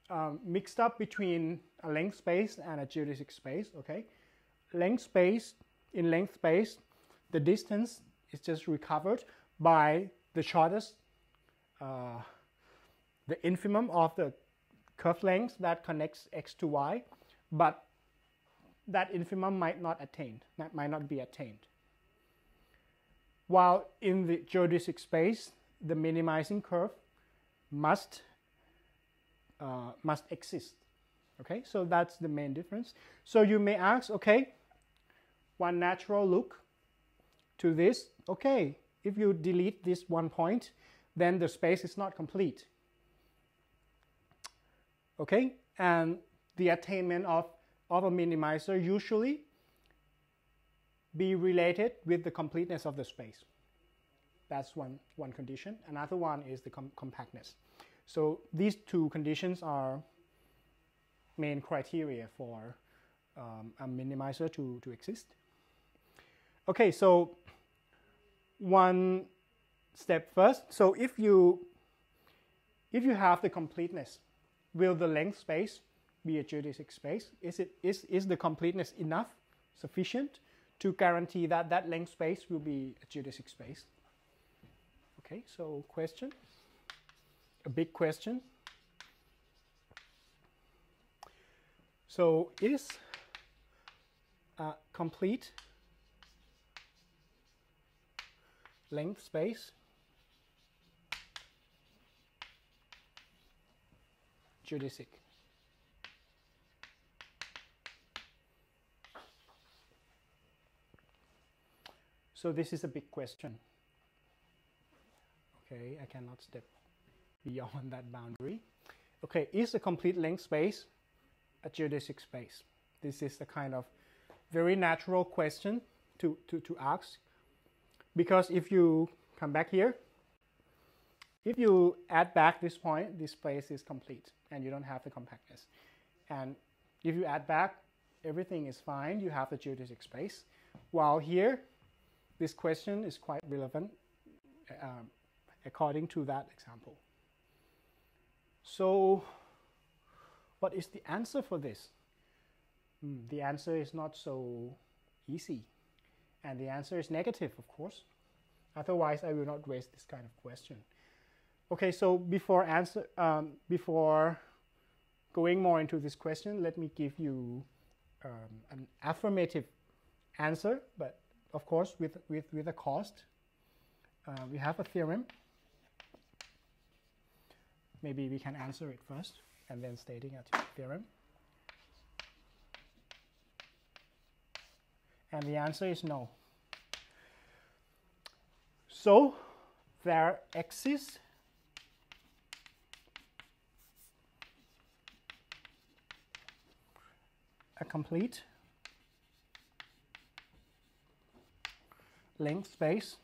um, mix up between a length space and a geodesic space. Okay, length space, in length space, the distance is just recovered by the shortest, uh, the infimum of the curve length that connects x to y, but that infimum might not attain, that might not be attained. While in the geodesic space, the minimizing curve must uh, must exist. Okay, so that's the main difference. So you may ask, okay, one natural look to this, okay, if you delete this one point, then the space is not complete. Okay, and the attainment of, of a minimizer usually be related with the completeness of the space. That's one, one condition. Another one is the com compactness. So these two conditions are main criteria for um, a minimizer to, to exist. Okay, so one step first. So if you if you have the completeness, will the length space be a geodesic space? Is it is is the completeness enough, sufficient to guarantee that that length space will be a geodesic space? Okay, so question, a big question. So is a complete length space So this is a big question. Okay, I cannot step beyond that boundary. Okay, is a complete length space a geodesic space? This is a kind of very natural question to, to, to ask because if you come back here, if you add back this point, this space is complete and you don't have the compactness. And if you add back, everything is fine, you have the geodesic space. While here, this question is quite relevant um, according to that example. So what is the answer for this? Hmm, the answer is not so easy. And the answer is negative, of course. Otherwise, I will not raise this kind of question. Okay, so before answer, um, before going more into this question, let me give you um, an affirmative answer, but of course with, with, with a cost. Uh, we have a theorem. Maybe we can answer it first and then stating a theorem. And the answer is no. So there exists complete length space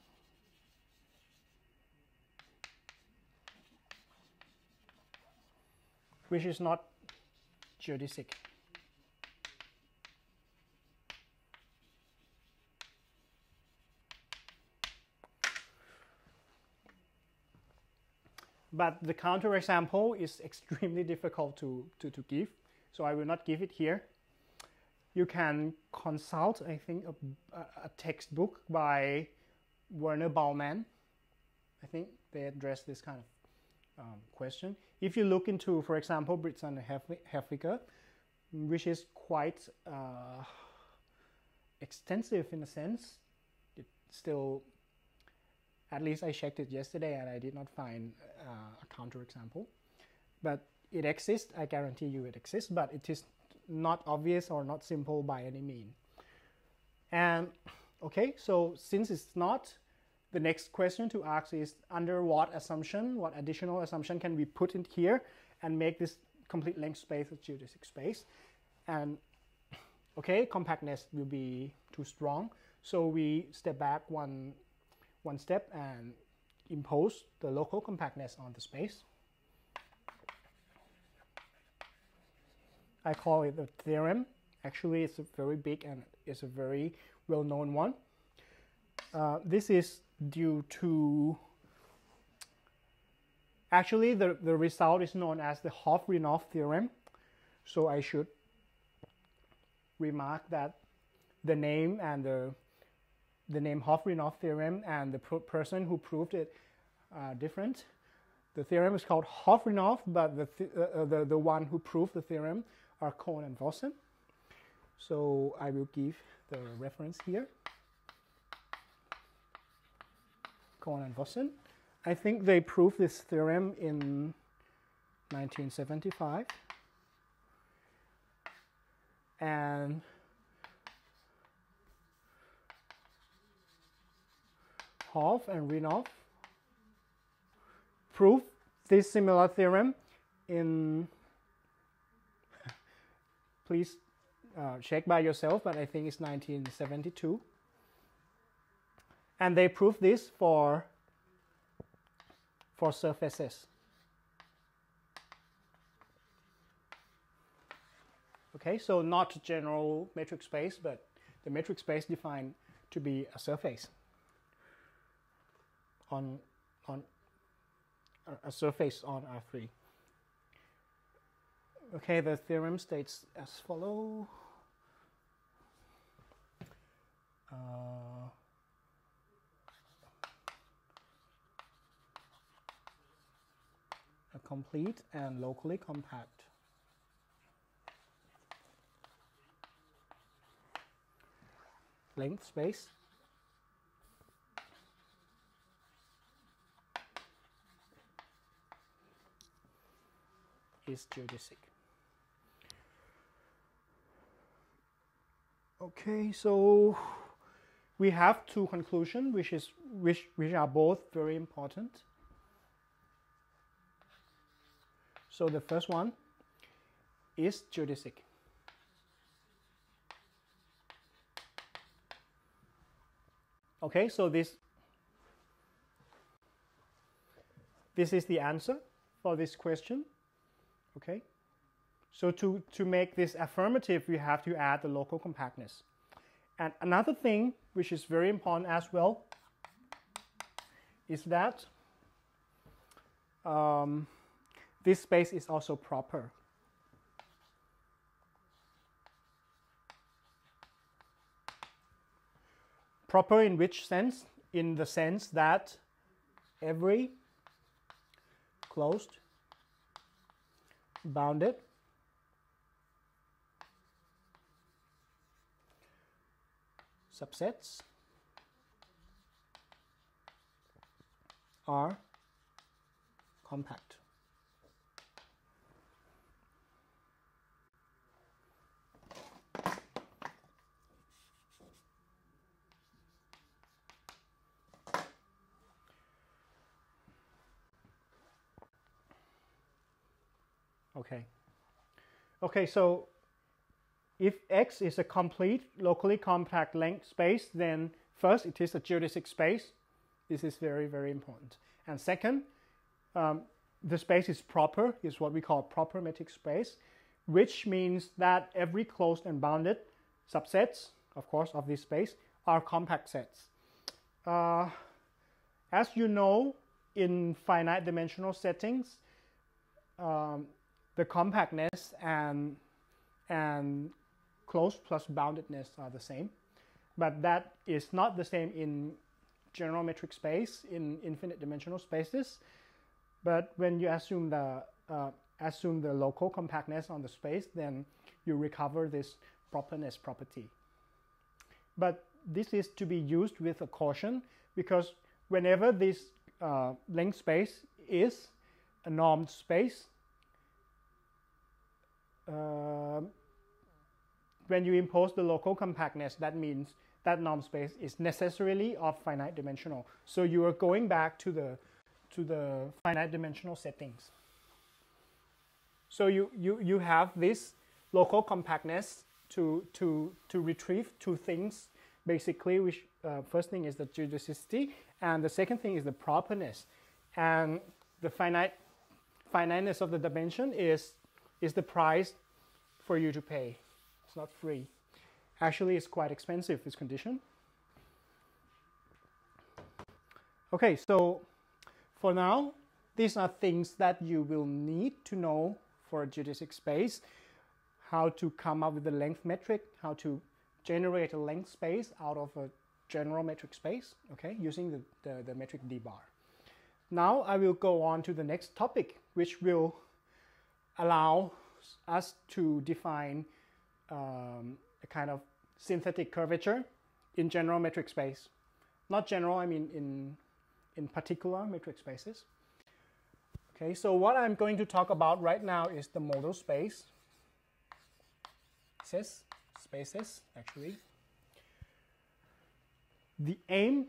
which is not geodesic. But the counterexample is extremely difficult to, to, to give, so I will not give it here. You can consult, I think, a, a textbook by Werner Ballmann. I think they address this kind of um, question. If you look into, for example, Bridson and Haefliger, which is quite uh, extensive in a sense, it still at least I checked it yesterday and I did not find uh, a counterexample. But it exists, I guarantee you it exists, but it is not obvious or not simple by any mean. And okay, so since it's not, the next question to ask is under what assumption, what additional assumption can we put in here and make this complete length space a geodesic space? And okay, compactness will be too strong. So we step back one one step and impose the local compactness on the space. I call it the theorem. Actually, it's a very big and it's a very well-known one. Uh, this is due to actually the, the result is known as the Hopf-Rinow theorem. So I should remark that the name and the the name Hopf-Rinow theorem and the person who proved it are different. The theorem is called Hopf-Rinow, but the, th uh, the, the one who proved the theorem are Cohn and Vossen. So I will give the reference here. Cohn and Vossen. I think they proved this theorem in 1975. And Hopf and Rinow prove this similar theorem in, please uh, check by yourself, but I think it's 1972. And they prove this for, for surfaces. Okay, so not general metric space, but the metric space defined to be a surface on on a surface on R3. Okay, the theorem states as follow. Uh, a complete and locally compact length space is geodesic. Okay, so we have two conclusions, which is which which are both very important. So the first one is geodesic. Okay, so this this is the answer for this question. Okay? So to, to make this affirmative, we have to add the local compactness. And another thing which is very important as well is that um, this space is also proper. Proper in which sense? In the sense that every closed bounded subsets are compact. Okay. Okay, so if X is a complete locally compact length space, then first it is a geodesic space. This is very, very important. And second, um, the space is proper, is what we call proper metric space, which means that every closed and bounded subsets, of course, of this space are compact sets. Uh, as you know, in finite dimensional settings, um, the compactness and and closed plus boundedness are the same, but that is not the same in general metric space in infinite dimensional spaces. But when you assume the uh, assume the local compactness on the space, then you recover this properness property. But this is to be used with a caution because whenever this uh, length space is a normed space, uh, when you impose the local compactness, that means that norm space is necessarily of finite dimensional. So you are going back to the to the finite dimensional settings. So you, you, you have this local compactness to, to, to retrieve two things basically which uh, first thing is the judicity and the second thing is the properness and the finite finiteness of the dimension is is the price for you to pay not free. Actually it's quite expensive this condition. Okay so for now these are things that you will need to know for a geodesic space. How to come up with the length metric how to generate a length space out of a general metric space, okay, using the, the, the metric d bar. Now I will go on to the next topic, which will allow us to define um, a kind of synthetic curvature in general metric space. Not general, I mean in, in particular metric spaces. Okay, so what I'm going to talk about right now is the model space. Says spaces actually. The aim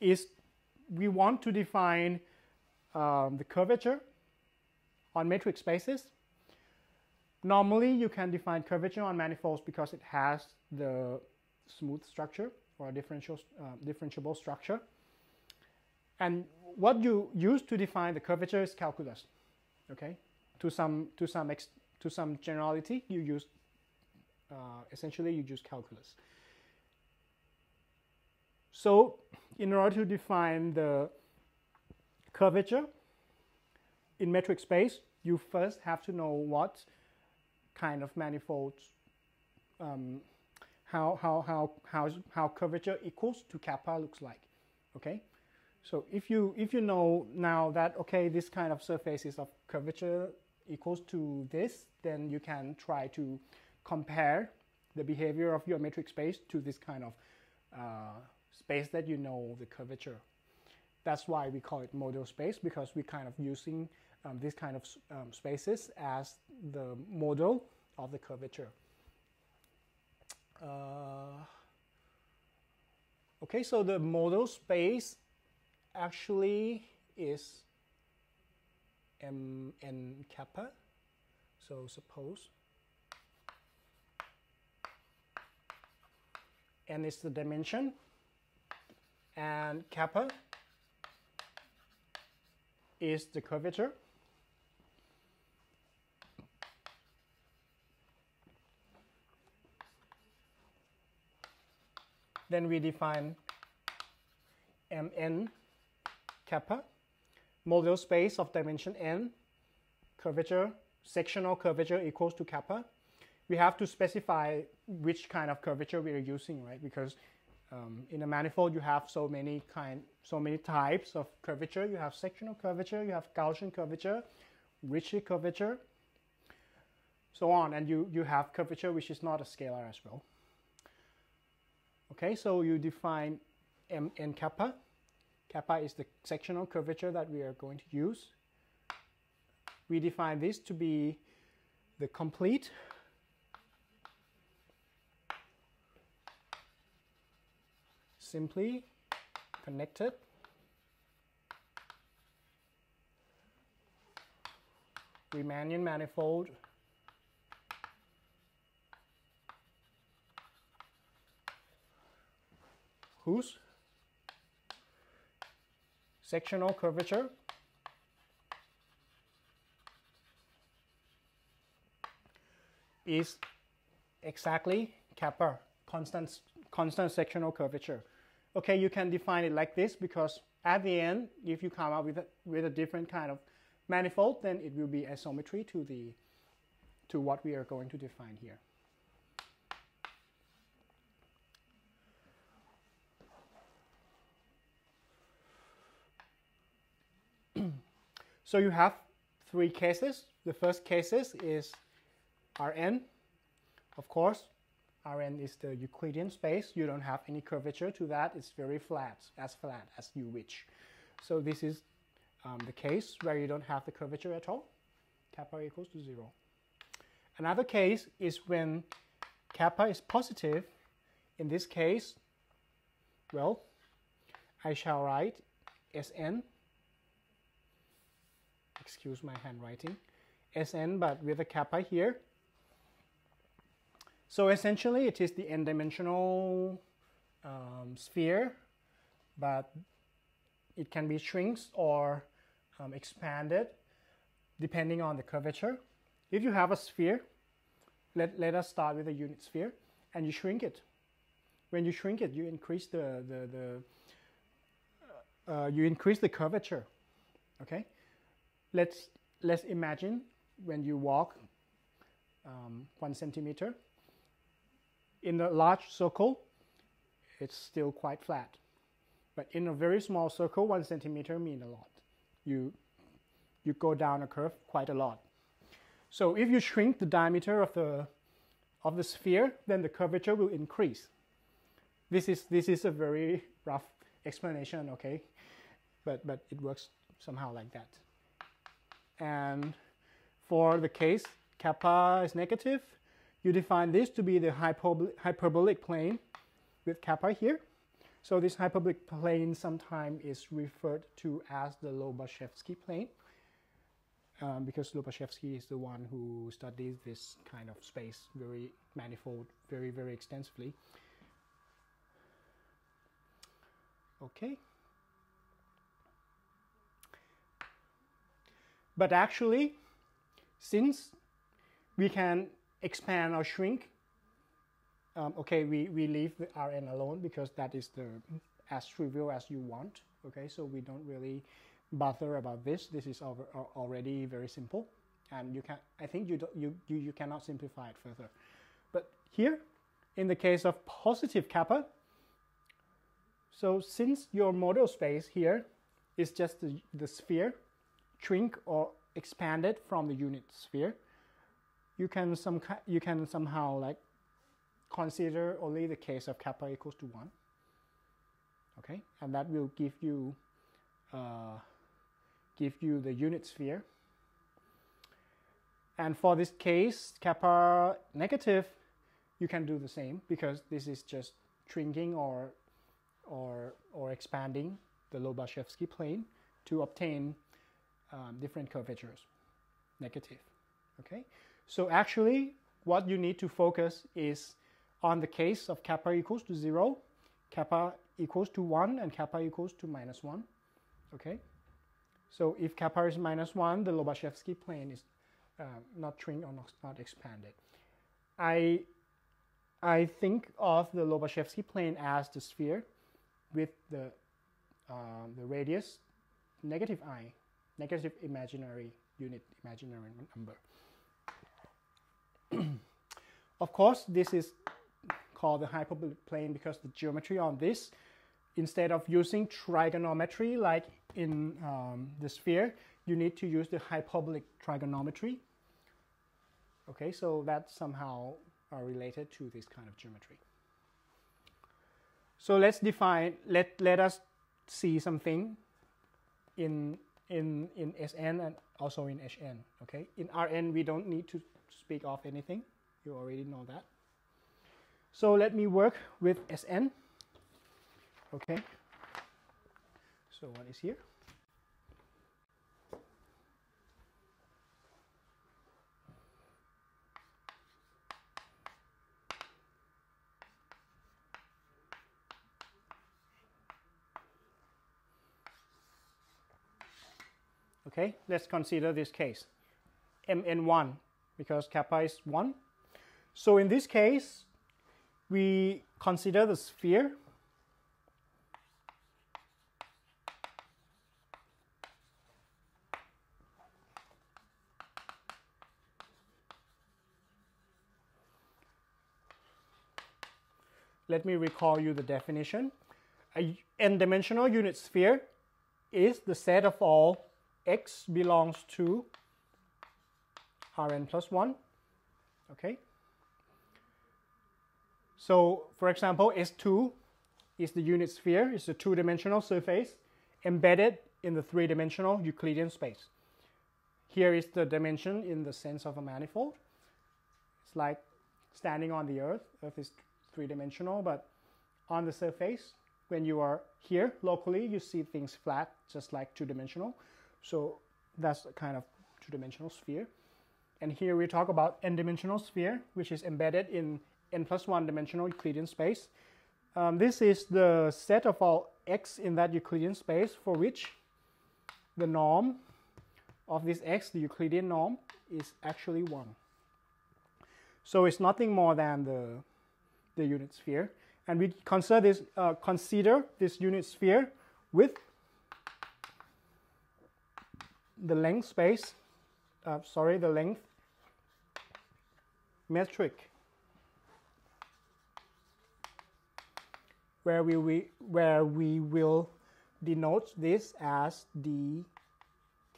is we want to define um, the curvature on metric spaces. Normally you can define curvature on manifolds because it has the smooth structure or differential, uh, differentiable structure. And what you use to define the curvature is calculus. Okay, to some to some ex, to some generality, you use uh, essentially you use calculus. So in order to define the curvature in metric space, you first have to know what kind of manifolds, um, how, how, how, how, how curvature equals to kappa looks like, okay? So if you, if you know now that, okay, this kind of surface is of curvature equals to this, then you can try to compare the behavior of your metric space to this kind of uh, space that you know the curvature. That's why we call it model space because we're kind of using um, this kind of um, spaces as the model of the curvature. Uh, okay, so the model space actually is m n kappa. So suppose n is the dimension, and kappa is the curvature. Then we define mn kappa, model space of dimension n, curvature, sectional curvature equals to kappa we have to specify which kind of curvature we are using, right? Because um, in a manifold, you have so many kind, so many types of curvature. You have sectional curvature, you have Gaussian curvature, Ricci curvature, so on, and you you have curvature which is not a scalar as well. Okay, so you define m n kappa. Kappa is the sectional curvature that we are going to use. We define this to be the complete simply connected Riemannian manifold whose sectional curvature is exactly kappa, constant, constant sectional curvature. Okay, you can define it like this because at the end, if you come up with a, with a different kind of manifold, then it will be isometry to the to what we are going to define here. So you have three cases. The first cases is Rn. Of course, Rn is the Euclidean space. You don't have any curvature to that. It's very flat, as flat as you wish. So this is um, the case where you don't have the curvature at all. Kappa equals to zero. Another case is when kappa is positive. In this case, well, I shall write Sn, excuse my handwriting, Sn but with a kappa here. So essentially it is the n-dimensional um, sphere, but it can be shrinks or um, expanded depending on the curvature. If you have a sphere, let, let us start with a unit sphere, and you shrink it. When you shrink it, you increase the, the, the uh, you increase the curvature, okay? Let's, let's imagine when you walk um, one centimeter, in a large circle, it's still quite flat. But in a very small circle, one centimeter mean a lot. You, you go down a curve quite a lot. So if you shrink the diameter of the, of the sphere, then the curvature will increase. This is, this is a very rough explanation, okay? But, but it works somehow like that. And for the case kappa is negative, you define this to be the hyperbolic plane with kappa here. So this hyperbolic plane sometimes is referred to as the Lobachevsky plane um, because Lobachevsky is the one who studies this kind of space very manifold, very, very extensively. Okay. But actually, since we can expand or shrink. Um, okay, we, we leave the Rn alone because that is the as trivial as you want. Okay, so we don't really bother about this. This is over, already very simple, and you can. I think you, you you you cannot simplify it further. But here, in the case of positive kappa, so since your model space here is just the, the sphere, shrink or expand it from the unit sphere, you can some you can somehow like consider only the case of kappa equals to 1 okay? And that will give you uh, give you the unit sphere. And for this case kappa negative you can do the same because this is just shrinking or or or expanding the Lobachevsky plane to obtain um, different curvatures negative okay so actually, what you need to focus is on the case of kappa equals to 0, kappa equals to 1, and kappa equals to minus 1. Okay? So if kappa is minus 1, the Lobachevsky plane is uh, not shrink or not, expanded. I, I think of the Lobachevsky plane as the sphere with the, uh, the radius negative i, negative imaginary unit, imaginary number. of course, this is called the hyperbolic plane because the geometry on this, instead of using trigonometry like in um, the sphere, you need to use the hyperbolic trigonometry. Okay, so that somehow are related to this kind of geometry. So let's define, let, let us see something in, in, in Sn and also in Hn, okay? In Rn, we don't need to speak of anything. You already know that. So let me work with Sn. Okay. So what is here? Okay, let's consider this case. Mn1 because kappa is 1. So in this case, we consider the sphere Let me recall you the definition. A n-dimensional unit sphere is the set of all x belongs to Rn plus 1. Okay. So, for example, S2 is the unit sphere, it's a two-dimensional surface embedded in the three-dimensional Euclidean space. Here is the dimension in the sense of a manifold. It's like standing on the Earth. Earth is three-dimensional, but on the surface, when you are here locally, you see things flat, just like two-dimensional. So that's a kind of two-dimensional sphere. And here we talk about n-dimensional sphere, which is embedded in n plus one dimensional Euclidean space. Um, this is the set of all x in that Euclidean space for which the norm of this x, the Euclidean norm, is actually 1. So it's nothing more than the the unit sphere. And we consider this, uh, consider this unit sphere with the length space, uh, sorry, the length metric, where we, we, where we will denote this as d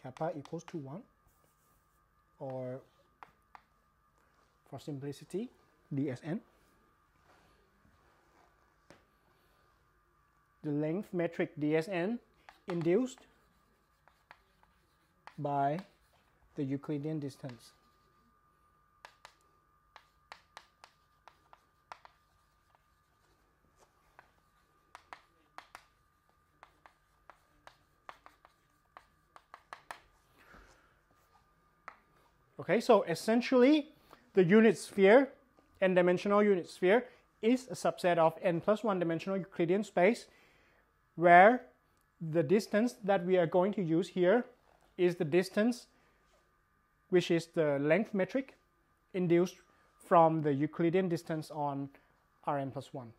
kappa equals to 1, or for simplicity, dsn. the length metric dsn induced by the Euclidean distance. Okay, so essentially the unit sphere, n-dimensional unit sphere, is a subset of n plus one dimensional Euclidean space where the distance that we are going to use here is the distance which is the length metric induced from the Euclidean distance on Rn plus 1.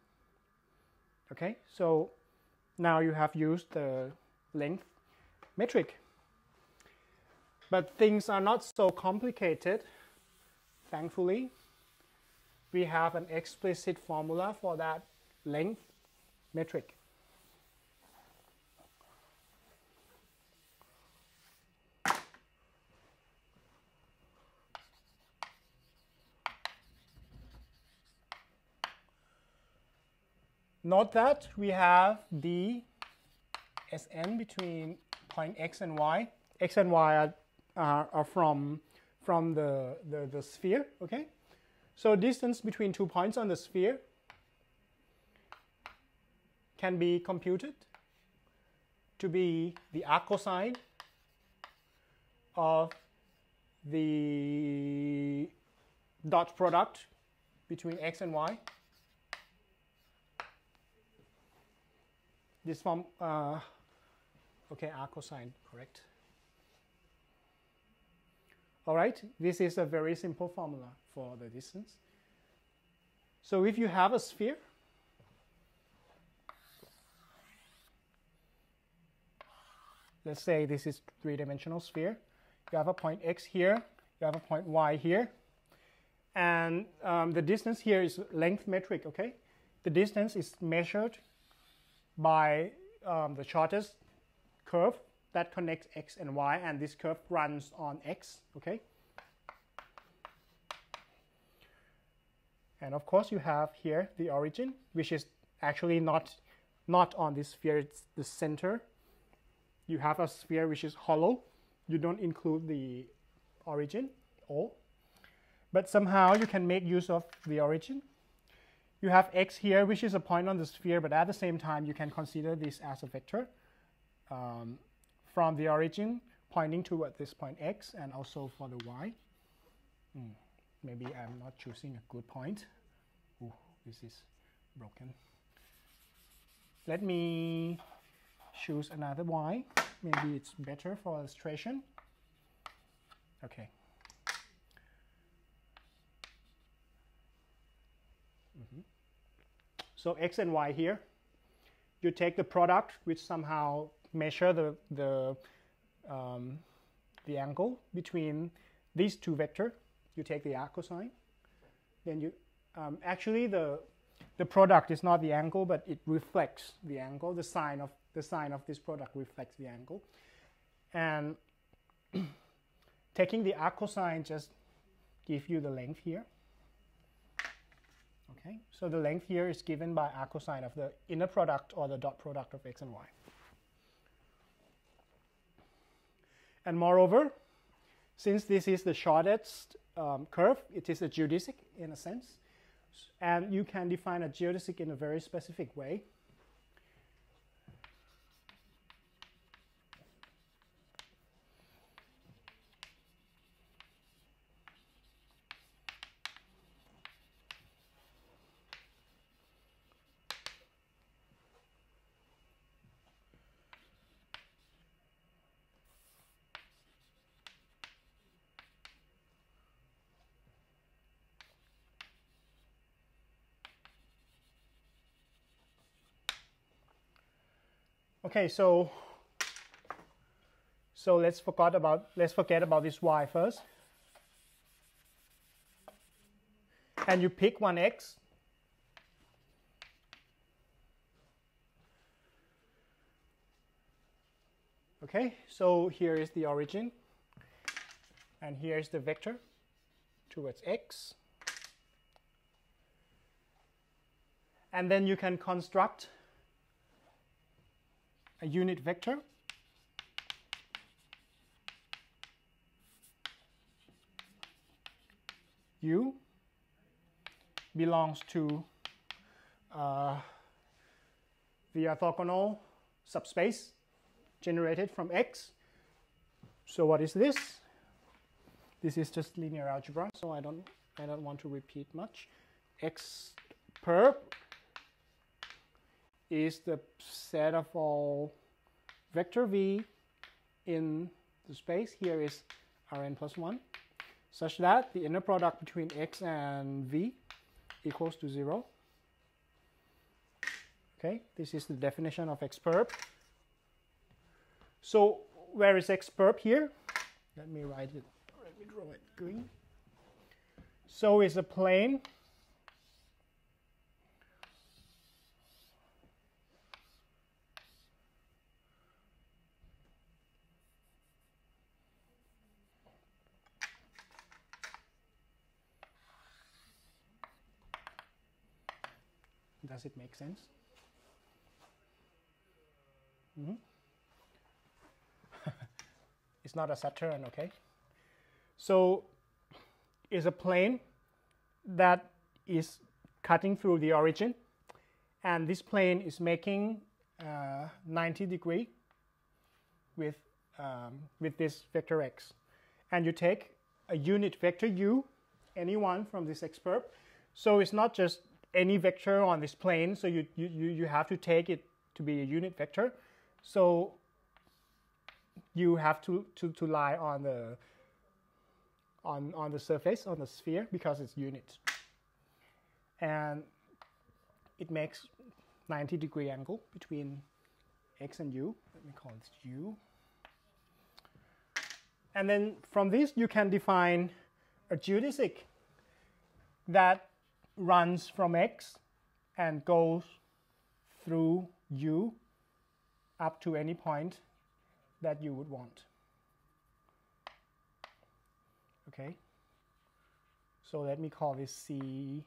Okay, so now you have used the length metric. But things are not so complicated, thankfully. We have an explicit formula for that length metric. Note that we have the Sn between point x and y. x and y are, are, are from, from the, the, the sphere, okay? So distance between two points on the sphere can be computed to be the arc cosine of the dot product between x and y this form, uh, okay, arc cosine, correct. All right, this is a very simple formula for the distance. So if you have a sphere, let's say this is three-dimensional sphere. You have a point x here, you have a point y here, and um, the distance here is length metric, okay? The distance is measured by um, the shortest curve that connects x and y and this curve runs on x okay? And of course you have here the origin which is actually not not on this sphere it's the center. You have a sphere which is hollow. You don't include the origin or but somehow you can make use of the origin you have x here, which is a point on the sphere, but at the same time, you can consider this as a vector um, from the origin pointing toward this point x and also for the y. Hmm. Maybe I'm not choosing a good point. Ooh, this is broken. Let me choose another y. Maybe it's better for illustration. Okay. So x and y here. You take the product, which somehow measure the the um, the angle between these two vectors. You take the arc cosine. Then you um, actually the the product is not the angle, but it reflects the angle. The sine of the sine of this product reflects the angle, and taking the arc cosine just give you the length here. Okay, so the length here is given by arc cosine of the inner product or the dot product of x and y. And moreover, since this is the shortest um, curve, it is a geodesic in a sense. And you can define a geodesic in a very specific way. Okay, so so let's forget about let's forget about this y first. And you pick one x. Okay, so here is the origin. And here is the vector towards x. And then you can construct a unit vector u belongs to uh, the orthogonal subspace generated from X. So what is this? This is just linear algebra, so I don't I don't want to repeat much. X perp is the set of all vector v in the space. Here is Rn plus 1 such that the inner product between x and v equals to 0. Okay, this is the definition of x perp. So where is x perp here? Let me write it. Let me draw it green. So is a plane Does it make sense? Mm -hmm. it's not a Saturn, okay? So is a plane that is cutting through the origin and this plane is making uh, 90 degree with, um, with this vector x. And you take a unit vector u, any one from this xperp. So it's not just any vector on this plane, so you, you, you have to take it to be a unit vector. So you have to, to, to lie on the on, on the surface, on the sphere, because it's unit. And it makes 90 degree angle between x and u. Let me call this u. And then from this, you can define a geodesic that runs from x and goes through u up to any point that you would want. Okay, so let me call this C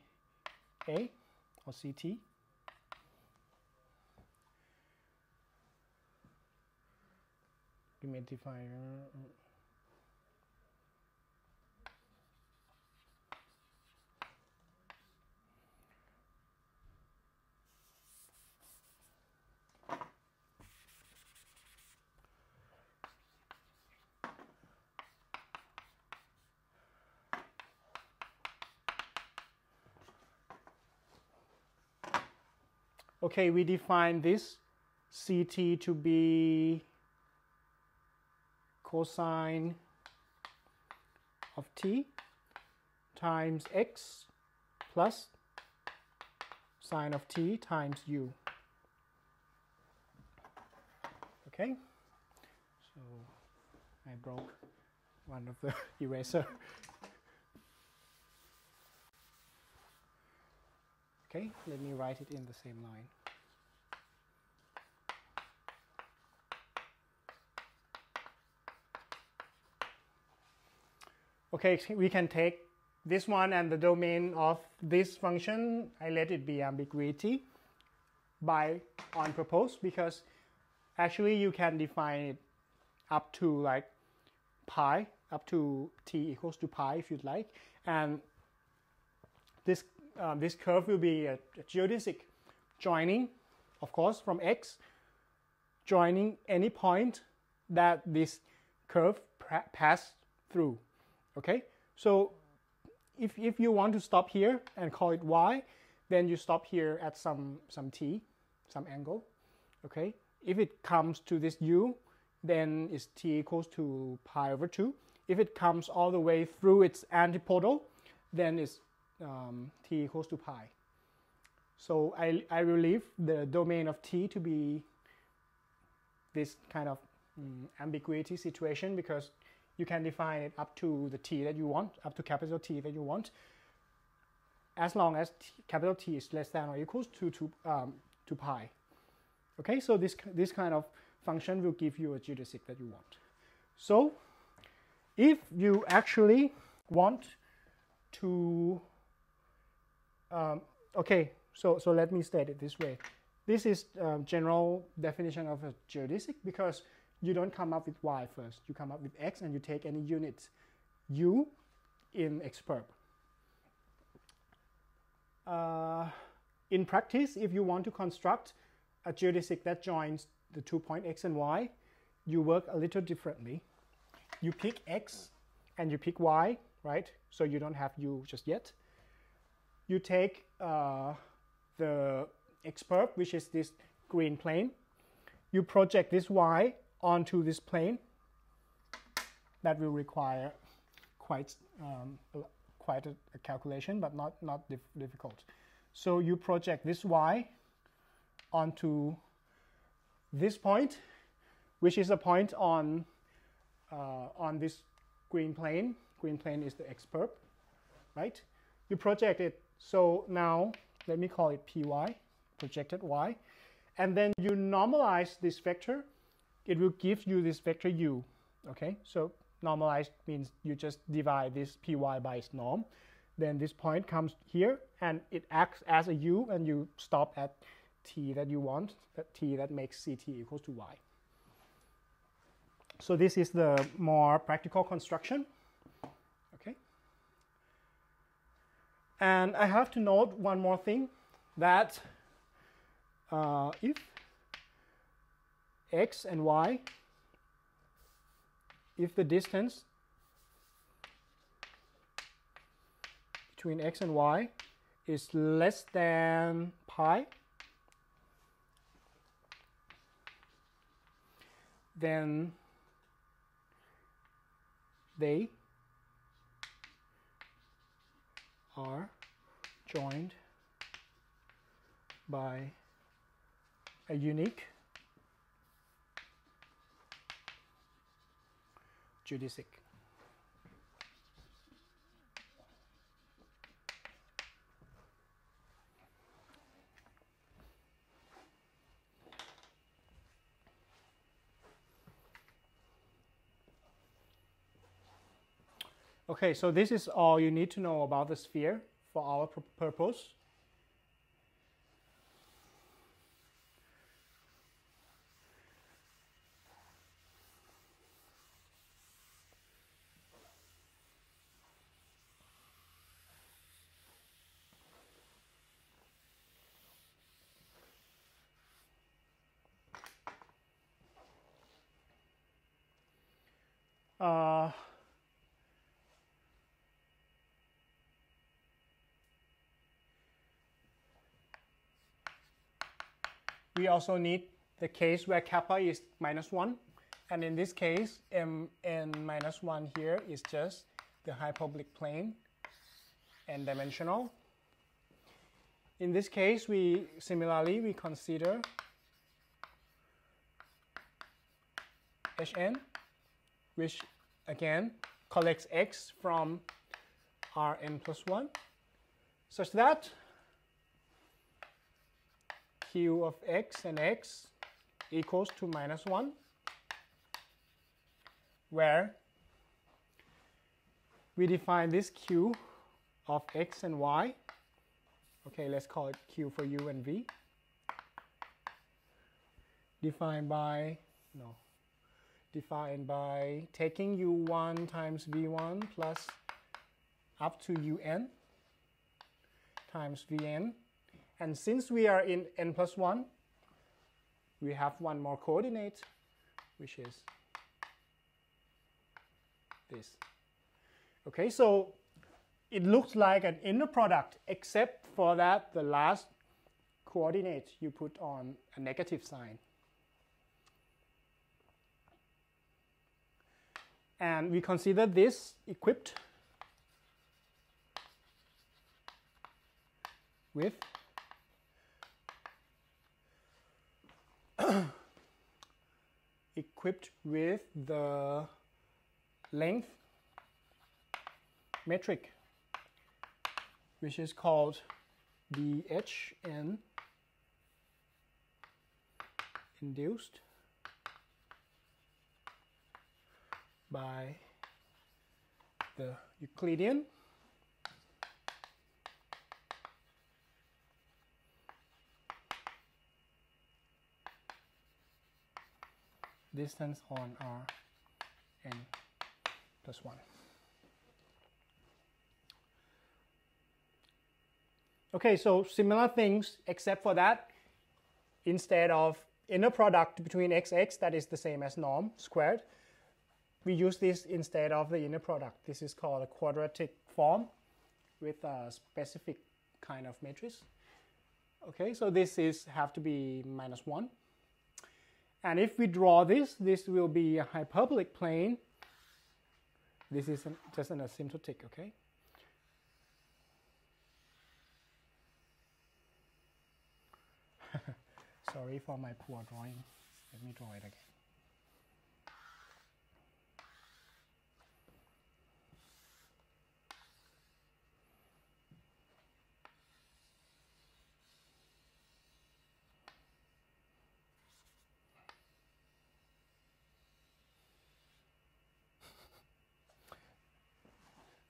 A or CT. Give me a definer. Okay, we define this CT to be cosine of t times x plus sine of t times u. Okay, so I broke one of the eraser. Okay, let me write it in the same line. Okay, we can take this one and the domain of this function, I let it be ambiguity by on purpose because actually you can define it up to like pi, up to t equals to pi if you'd like. And this, um, this curve will be a, a geodesic joining, of course, from x, joining any point that this curve pass through. Okay, so if, if you want to stop here and call it y, then you stop here at some, some t, some angle. Okay, if it comes to this u, then it's t equals to pi over 2. If it comes all the way through its antipodal, then it's um, t equals to pi. So I, I will leave the domain of t to be this kind of um, ambiguity situation because you can define it up to the t that you want, up to capital T that you want, as long as t, capital T is less than or equals to, to, um, to pi. Okay, so this, this kind of function will give you a geodesic that you want. So if you actually want to, um, okay, so, so let me state it this way. This is um, general definition of a geodesic because you don't come up with y first. You come up with x and you take any unit u in xperp. Uh, in practice, if you want to construct a geodesic that joins the two point x and y, you work a little differently. You pick x and you pick y, right? So you don't have u just yet. You take uh, the xperp, which is this green plane. You project this y onto this plane. That will require quite um, quite a, a, calculation, but not not dif difficult. So you project this y onto this point, which is a point on uh, on this green plane. Green plane is the xperp, right? You project it. So now let me call it py, projected y, and then you normalize this vector it will give you this vector u. Okay, so normalized means you just divide this py by its norm. Then this point comes here and it acts as a u and you stop at t that you want, that t that makes ct equals to y. So this is the more practical construction. Okay. And I have to note one more thing that uh, if x and y. If the distance between x and y is less than pi then they are joined by a unique Okay, so this is all you need to know about the sphere for our purpose. Uh, we also need the case where kappa is minus 1. And in this case, m n minus 1 here is just the hyperbolic plane and dimensional. in this case, we similarly we consider Hn, which again collects x from Rn plus 1, such that q of x and x equals to minus 1, where we define this q of x and y. Okay, let's call it q for u and v. Defined by, no, defined by taking u1 times v1 plus up to un times vn. And since we are in n plus 1, we have one more coordinate, which is this. Okay, so it looks like an inner product, except for that the last coordinate you put on a negative sign. And we consider this equipped with equipped with the length metric, which is called the HN induced by the Euclidean distance on R n plus 1. Okay, so similar things except for that, instead of inner product between xx, that is the same as norm squared, we use this instead of the inner product. This is called a quadratic form with a specific kind of matrix. Okay, so this is have to be minus 1. And if we draw this, this will be a hyperbolic plane. This is an, just an asymptotic, okay? Sorry for my poor drawing. Let me draw it again.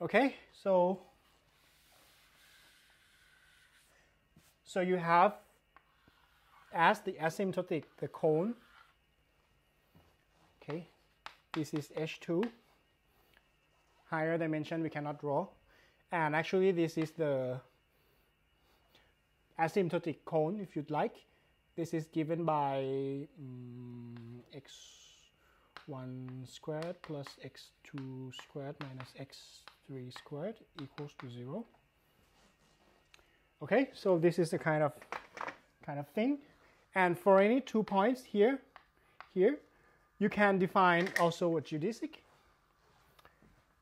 Okay, so so you have as the asymptotic the cone. Okay, this is H2. Higher dimension we cannot draw, and actually this is the asymptotic cone if you'd like. This is given by um, x1 squared plus x2 squared minus x 3 squared equals to 0. Okay, so this is the kind of kind of thing. And for any two points here, here, you can define also a geodesic,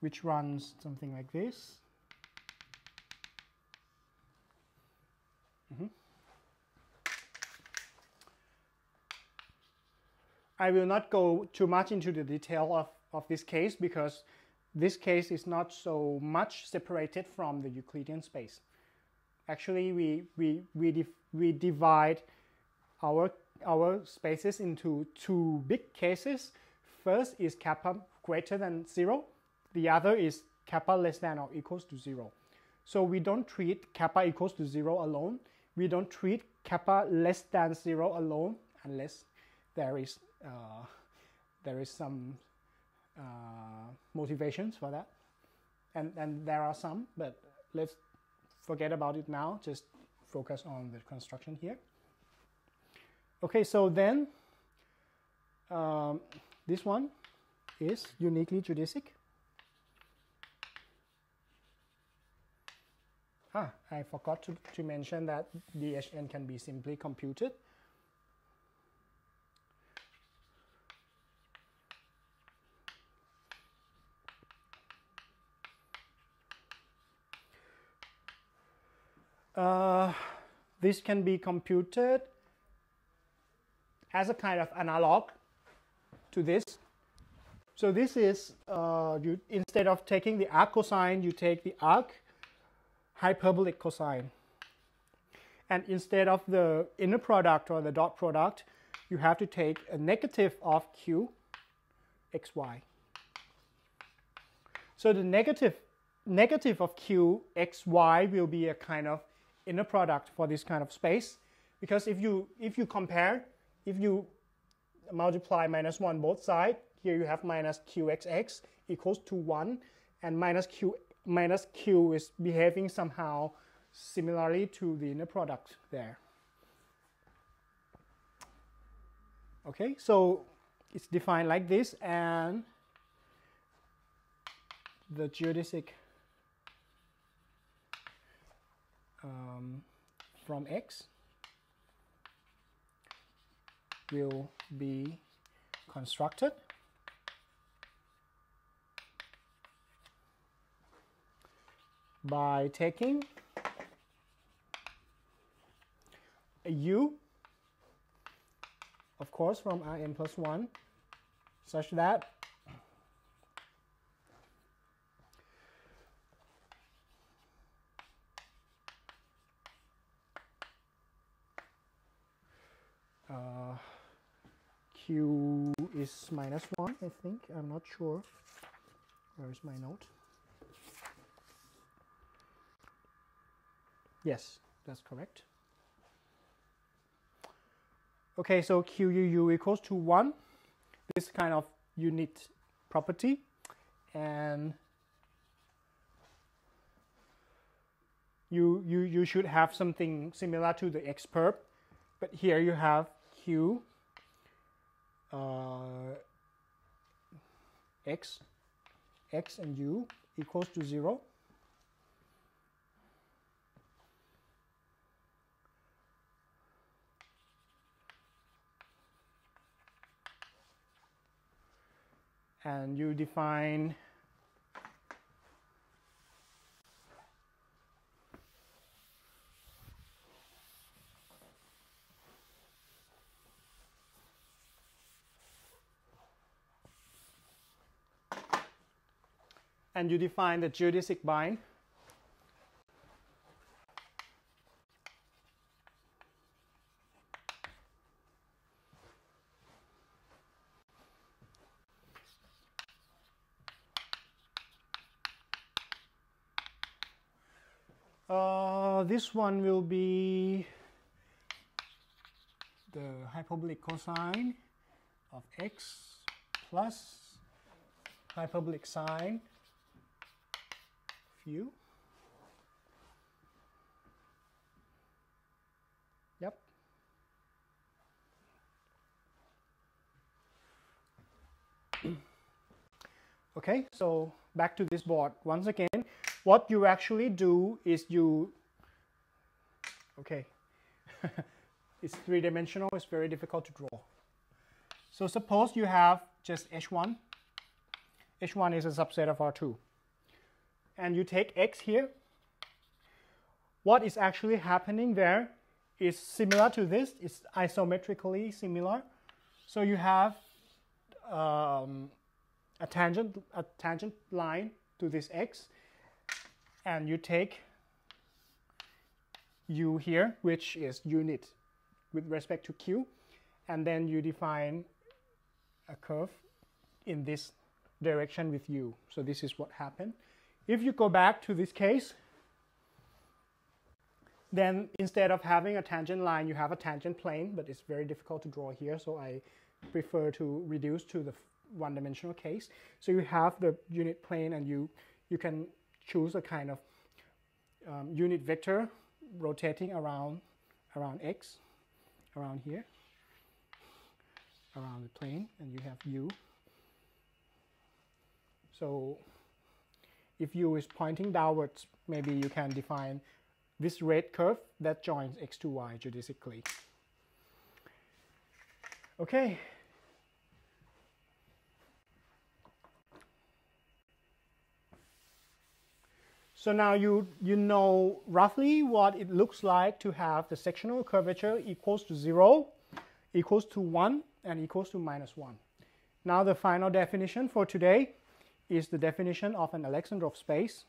which runs something like this. Mm -hmm. I will not go too much into the detail of, of this case because this case is not so much separated from the Euclidean space. Actually, we, we, we, we divide our, our spaces into two big cases. First is kappa greater than zero. The other is kappa less than or equals to zero. So we don't treat kappa equals to zero alone. We don't treat kappa less than zero alone unless there is, uh, there is some uh, motivations for that. And, and there are some, but let's forget about it now. Just focus on the construction here. Okay, so then um, this one is uniquely geodesic. Ah, I forgot to, to mention that DHN can be simply computed Uh, this can be computed as a kind of analog to this. So this is, uh, you instead of taking the arc cosine, you take the arc hyperbolic cosine. And instead of the inner product or the dot product, you have to take a negative of q xy. So the negative negative of q xy will be a kind of inner product for this kind of space. Because if you if you compare if you multiply minus 1 both sides here you have minus qxx equals to 1 and minus q minus q is behaving somehow similarly to the inner product there. Okay so it's defined like this and the geodesic um, from x will be constructed. By taking a u of course from Rn plus 1 such that q is minus 1 I think. I'm not sure. Where is my note? Yes that's correct. Okay so QUU equals to 1 this kind of unit property. And you, you, you should have something similar to the X perp but here you have q uh, x x and u equals to 0 and you define and you define the geodesic bind. Uh, this one will be the hyperbolic cosine of x plus hyperbolic sine few. Yep. okay, so back to this board. Once again, what you actually do is you, okay, it's three-dimensional, it's very difficult to draw. So suppose you have just H1. H1 is a subset of R2 and you take x here, what is actually happening there is similar to this, it's isometrically similar. So you have um, a tangent a tangent line to this x and you take u here which is unit with respect to q and then you define a curve in this direction with u. So this is what happened if you go back to this case, then instead of having a tangent line, you have a tangent plane, but it's very difficult to draw here, so I prefer to reduce to the one-dimensional case. So you have the unit plane and you, you can choose a kind of um, unit vector rotating around, around x, around here, around the plane, and you have u. So if u is pointing downwards, maybe you can define this red curve that joins x to y geodesically. Okay. So now you, you know roughly what it looks like to have the sectional curvature equals to 0, equals to 1, and equals to minus 1. Now the final definition for today is the definition of an Alexandrov space.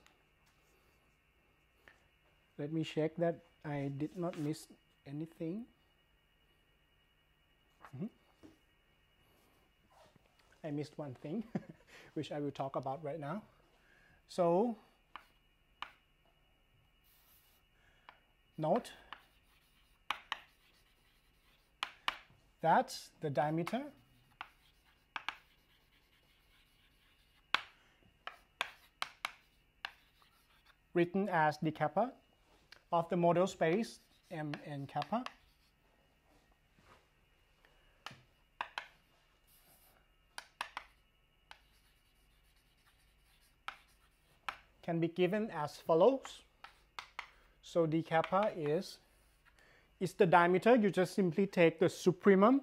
Let me check that I did not miss anything. Mm -hmm. I missed one thing, which I will talk about right now. So note that's the diameter written as d kappa of the model space M n kappa. Can be given as follows. So d kappa is is the diameter. You just simply take the supremum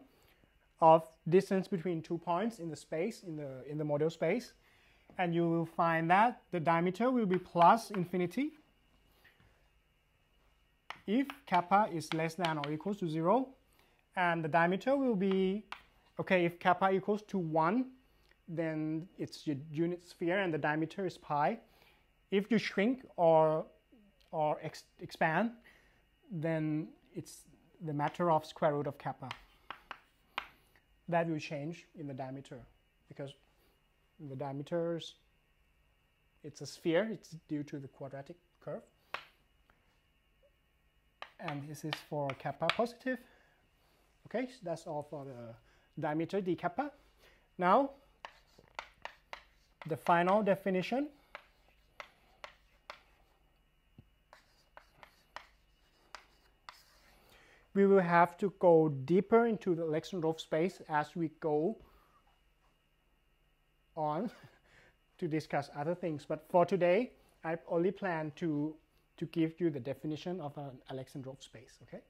of distance between two points in the space in the in the model space, and you will find that the diameter will be plus infinity if kappa is less than or equals to zero, and the diameter will be okay if kappa equals to one, then it's your unit sphere and the diameter is pi. If you shrink or or ex expand, then it's the matter of square root of kappa. That will change in the diameter because the diameters, it's a sphere, it's due to the quadratic curve. And this is for kappa positive. Okay, so that's all for the diameter d kappa. Now, the final definition we will have to go deeper into the Alexandrov space as we go on to discuss other things. But for today, I only plan to, to give you the definition of an Alexandrov space, okay?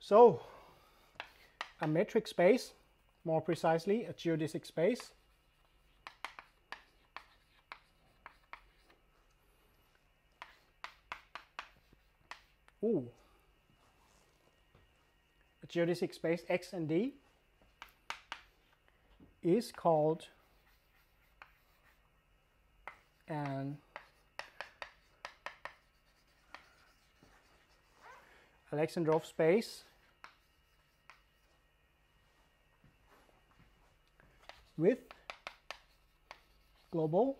So, a metric space, more precisely a geodesic space, Ooh. Geodesic space X and D is called an Alexandrov space with global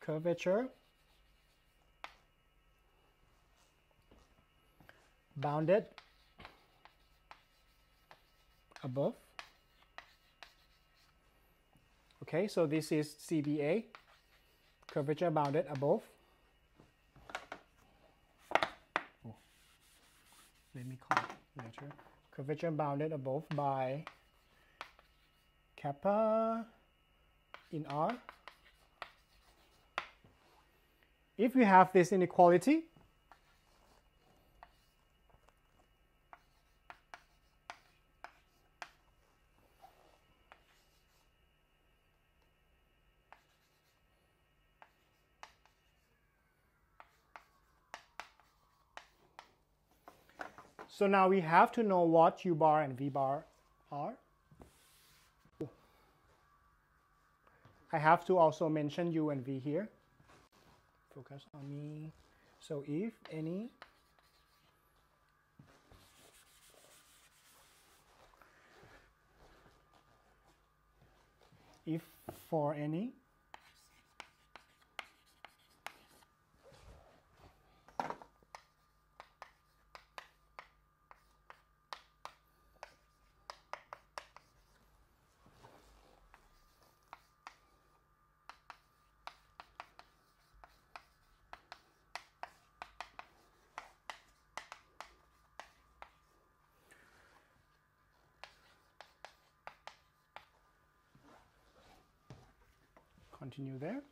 curvature bounded above. Okay, so this is CBA, curvature bounded above. Oh, let me call it later. Curvature bounded above by kappa in R. If we have this inequality, So now we have to know what u bar and v bar are. I have to also mention u and v here. Focus on me. So if any if for any continue there.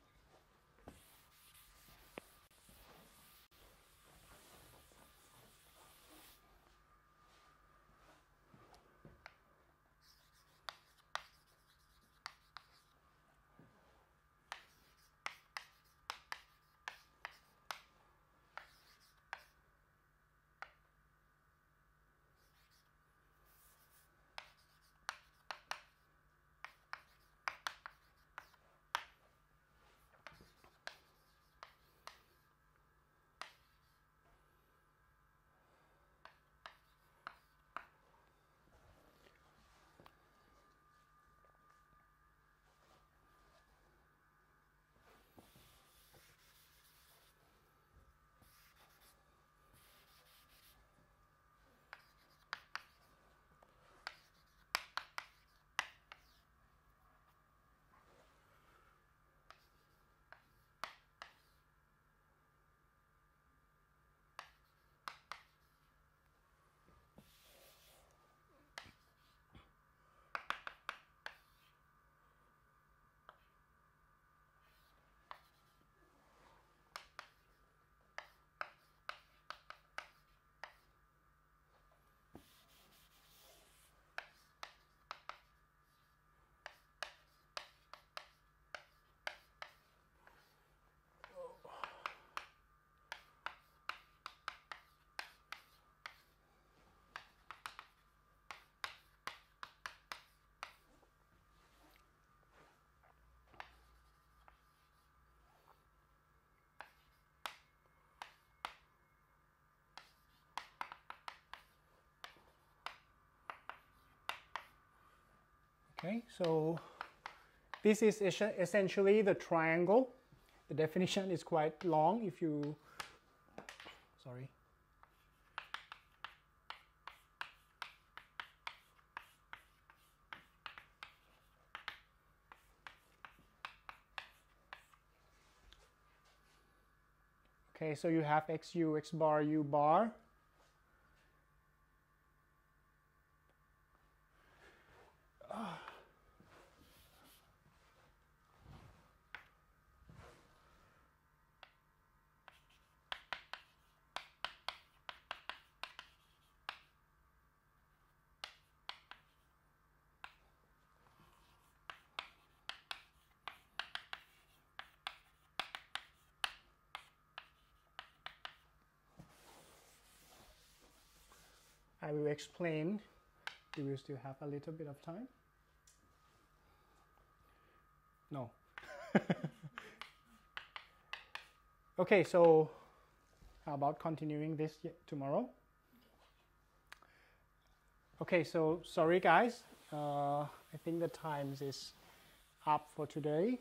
Okay, so this is essentially the triangle. The definition is quite long if you, sorry. Okay, so you have xu, x bar, u bar. Explain. Do we still have a little bit of time? No. okay, so how about continuing this tomorrow? Okay, so sorry guys. Uh, I think the times is up for today.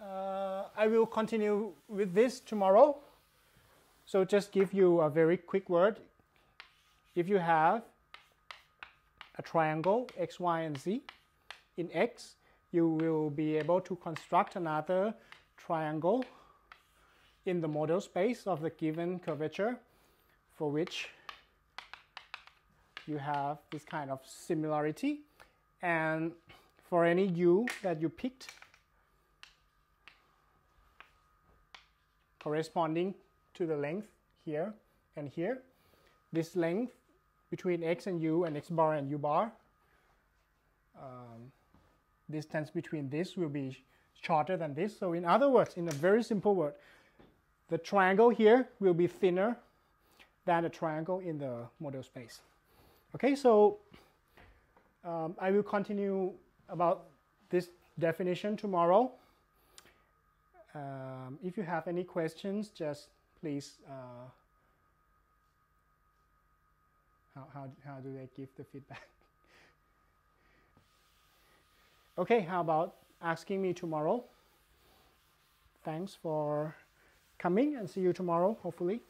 Uh, I will continue with this tomorrow. So just give you a very quick word if you have a triangle x, y, and z, in x, you will be able to construct another triangle in the model space of the given curvature for which you have this kind of similarity. And for any u that you picked corresponding to the length here and here, this length between x and u and x bar and u bar. Um, distance between this will be shorter than this. So in other words, in a very simple word, the triangle here will be thinner than the triangle in the model space. Okay, so um, I will continue about this definition tomorrow. Um, if you have any questions, just please uh, how, how, how do they give the feedback? okay, how about asking me tomorrow? Thanks for coming and see you tomorrow, hopefully.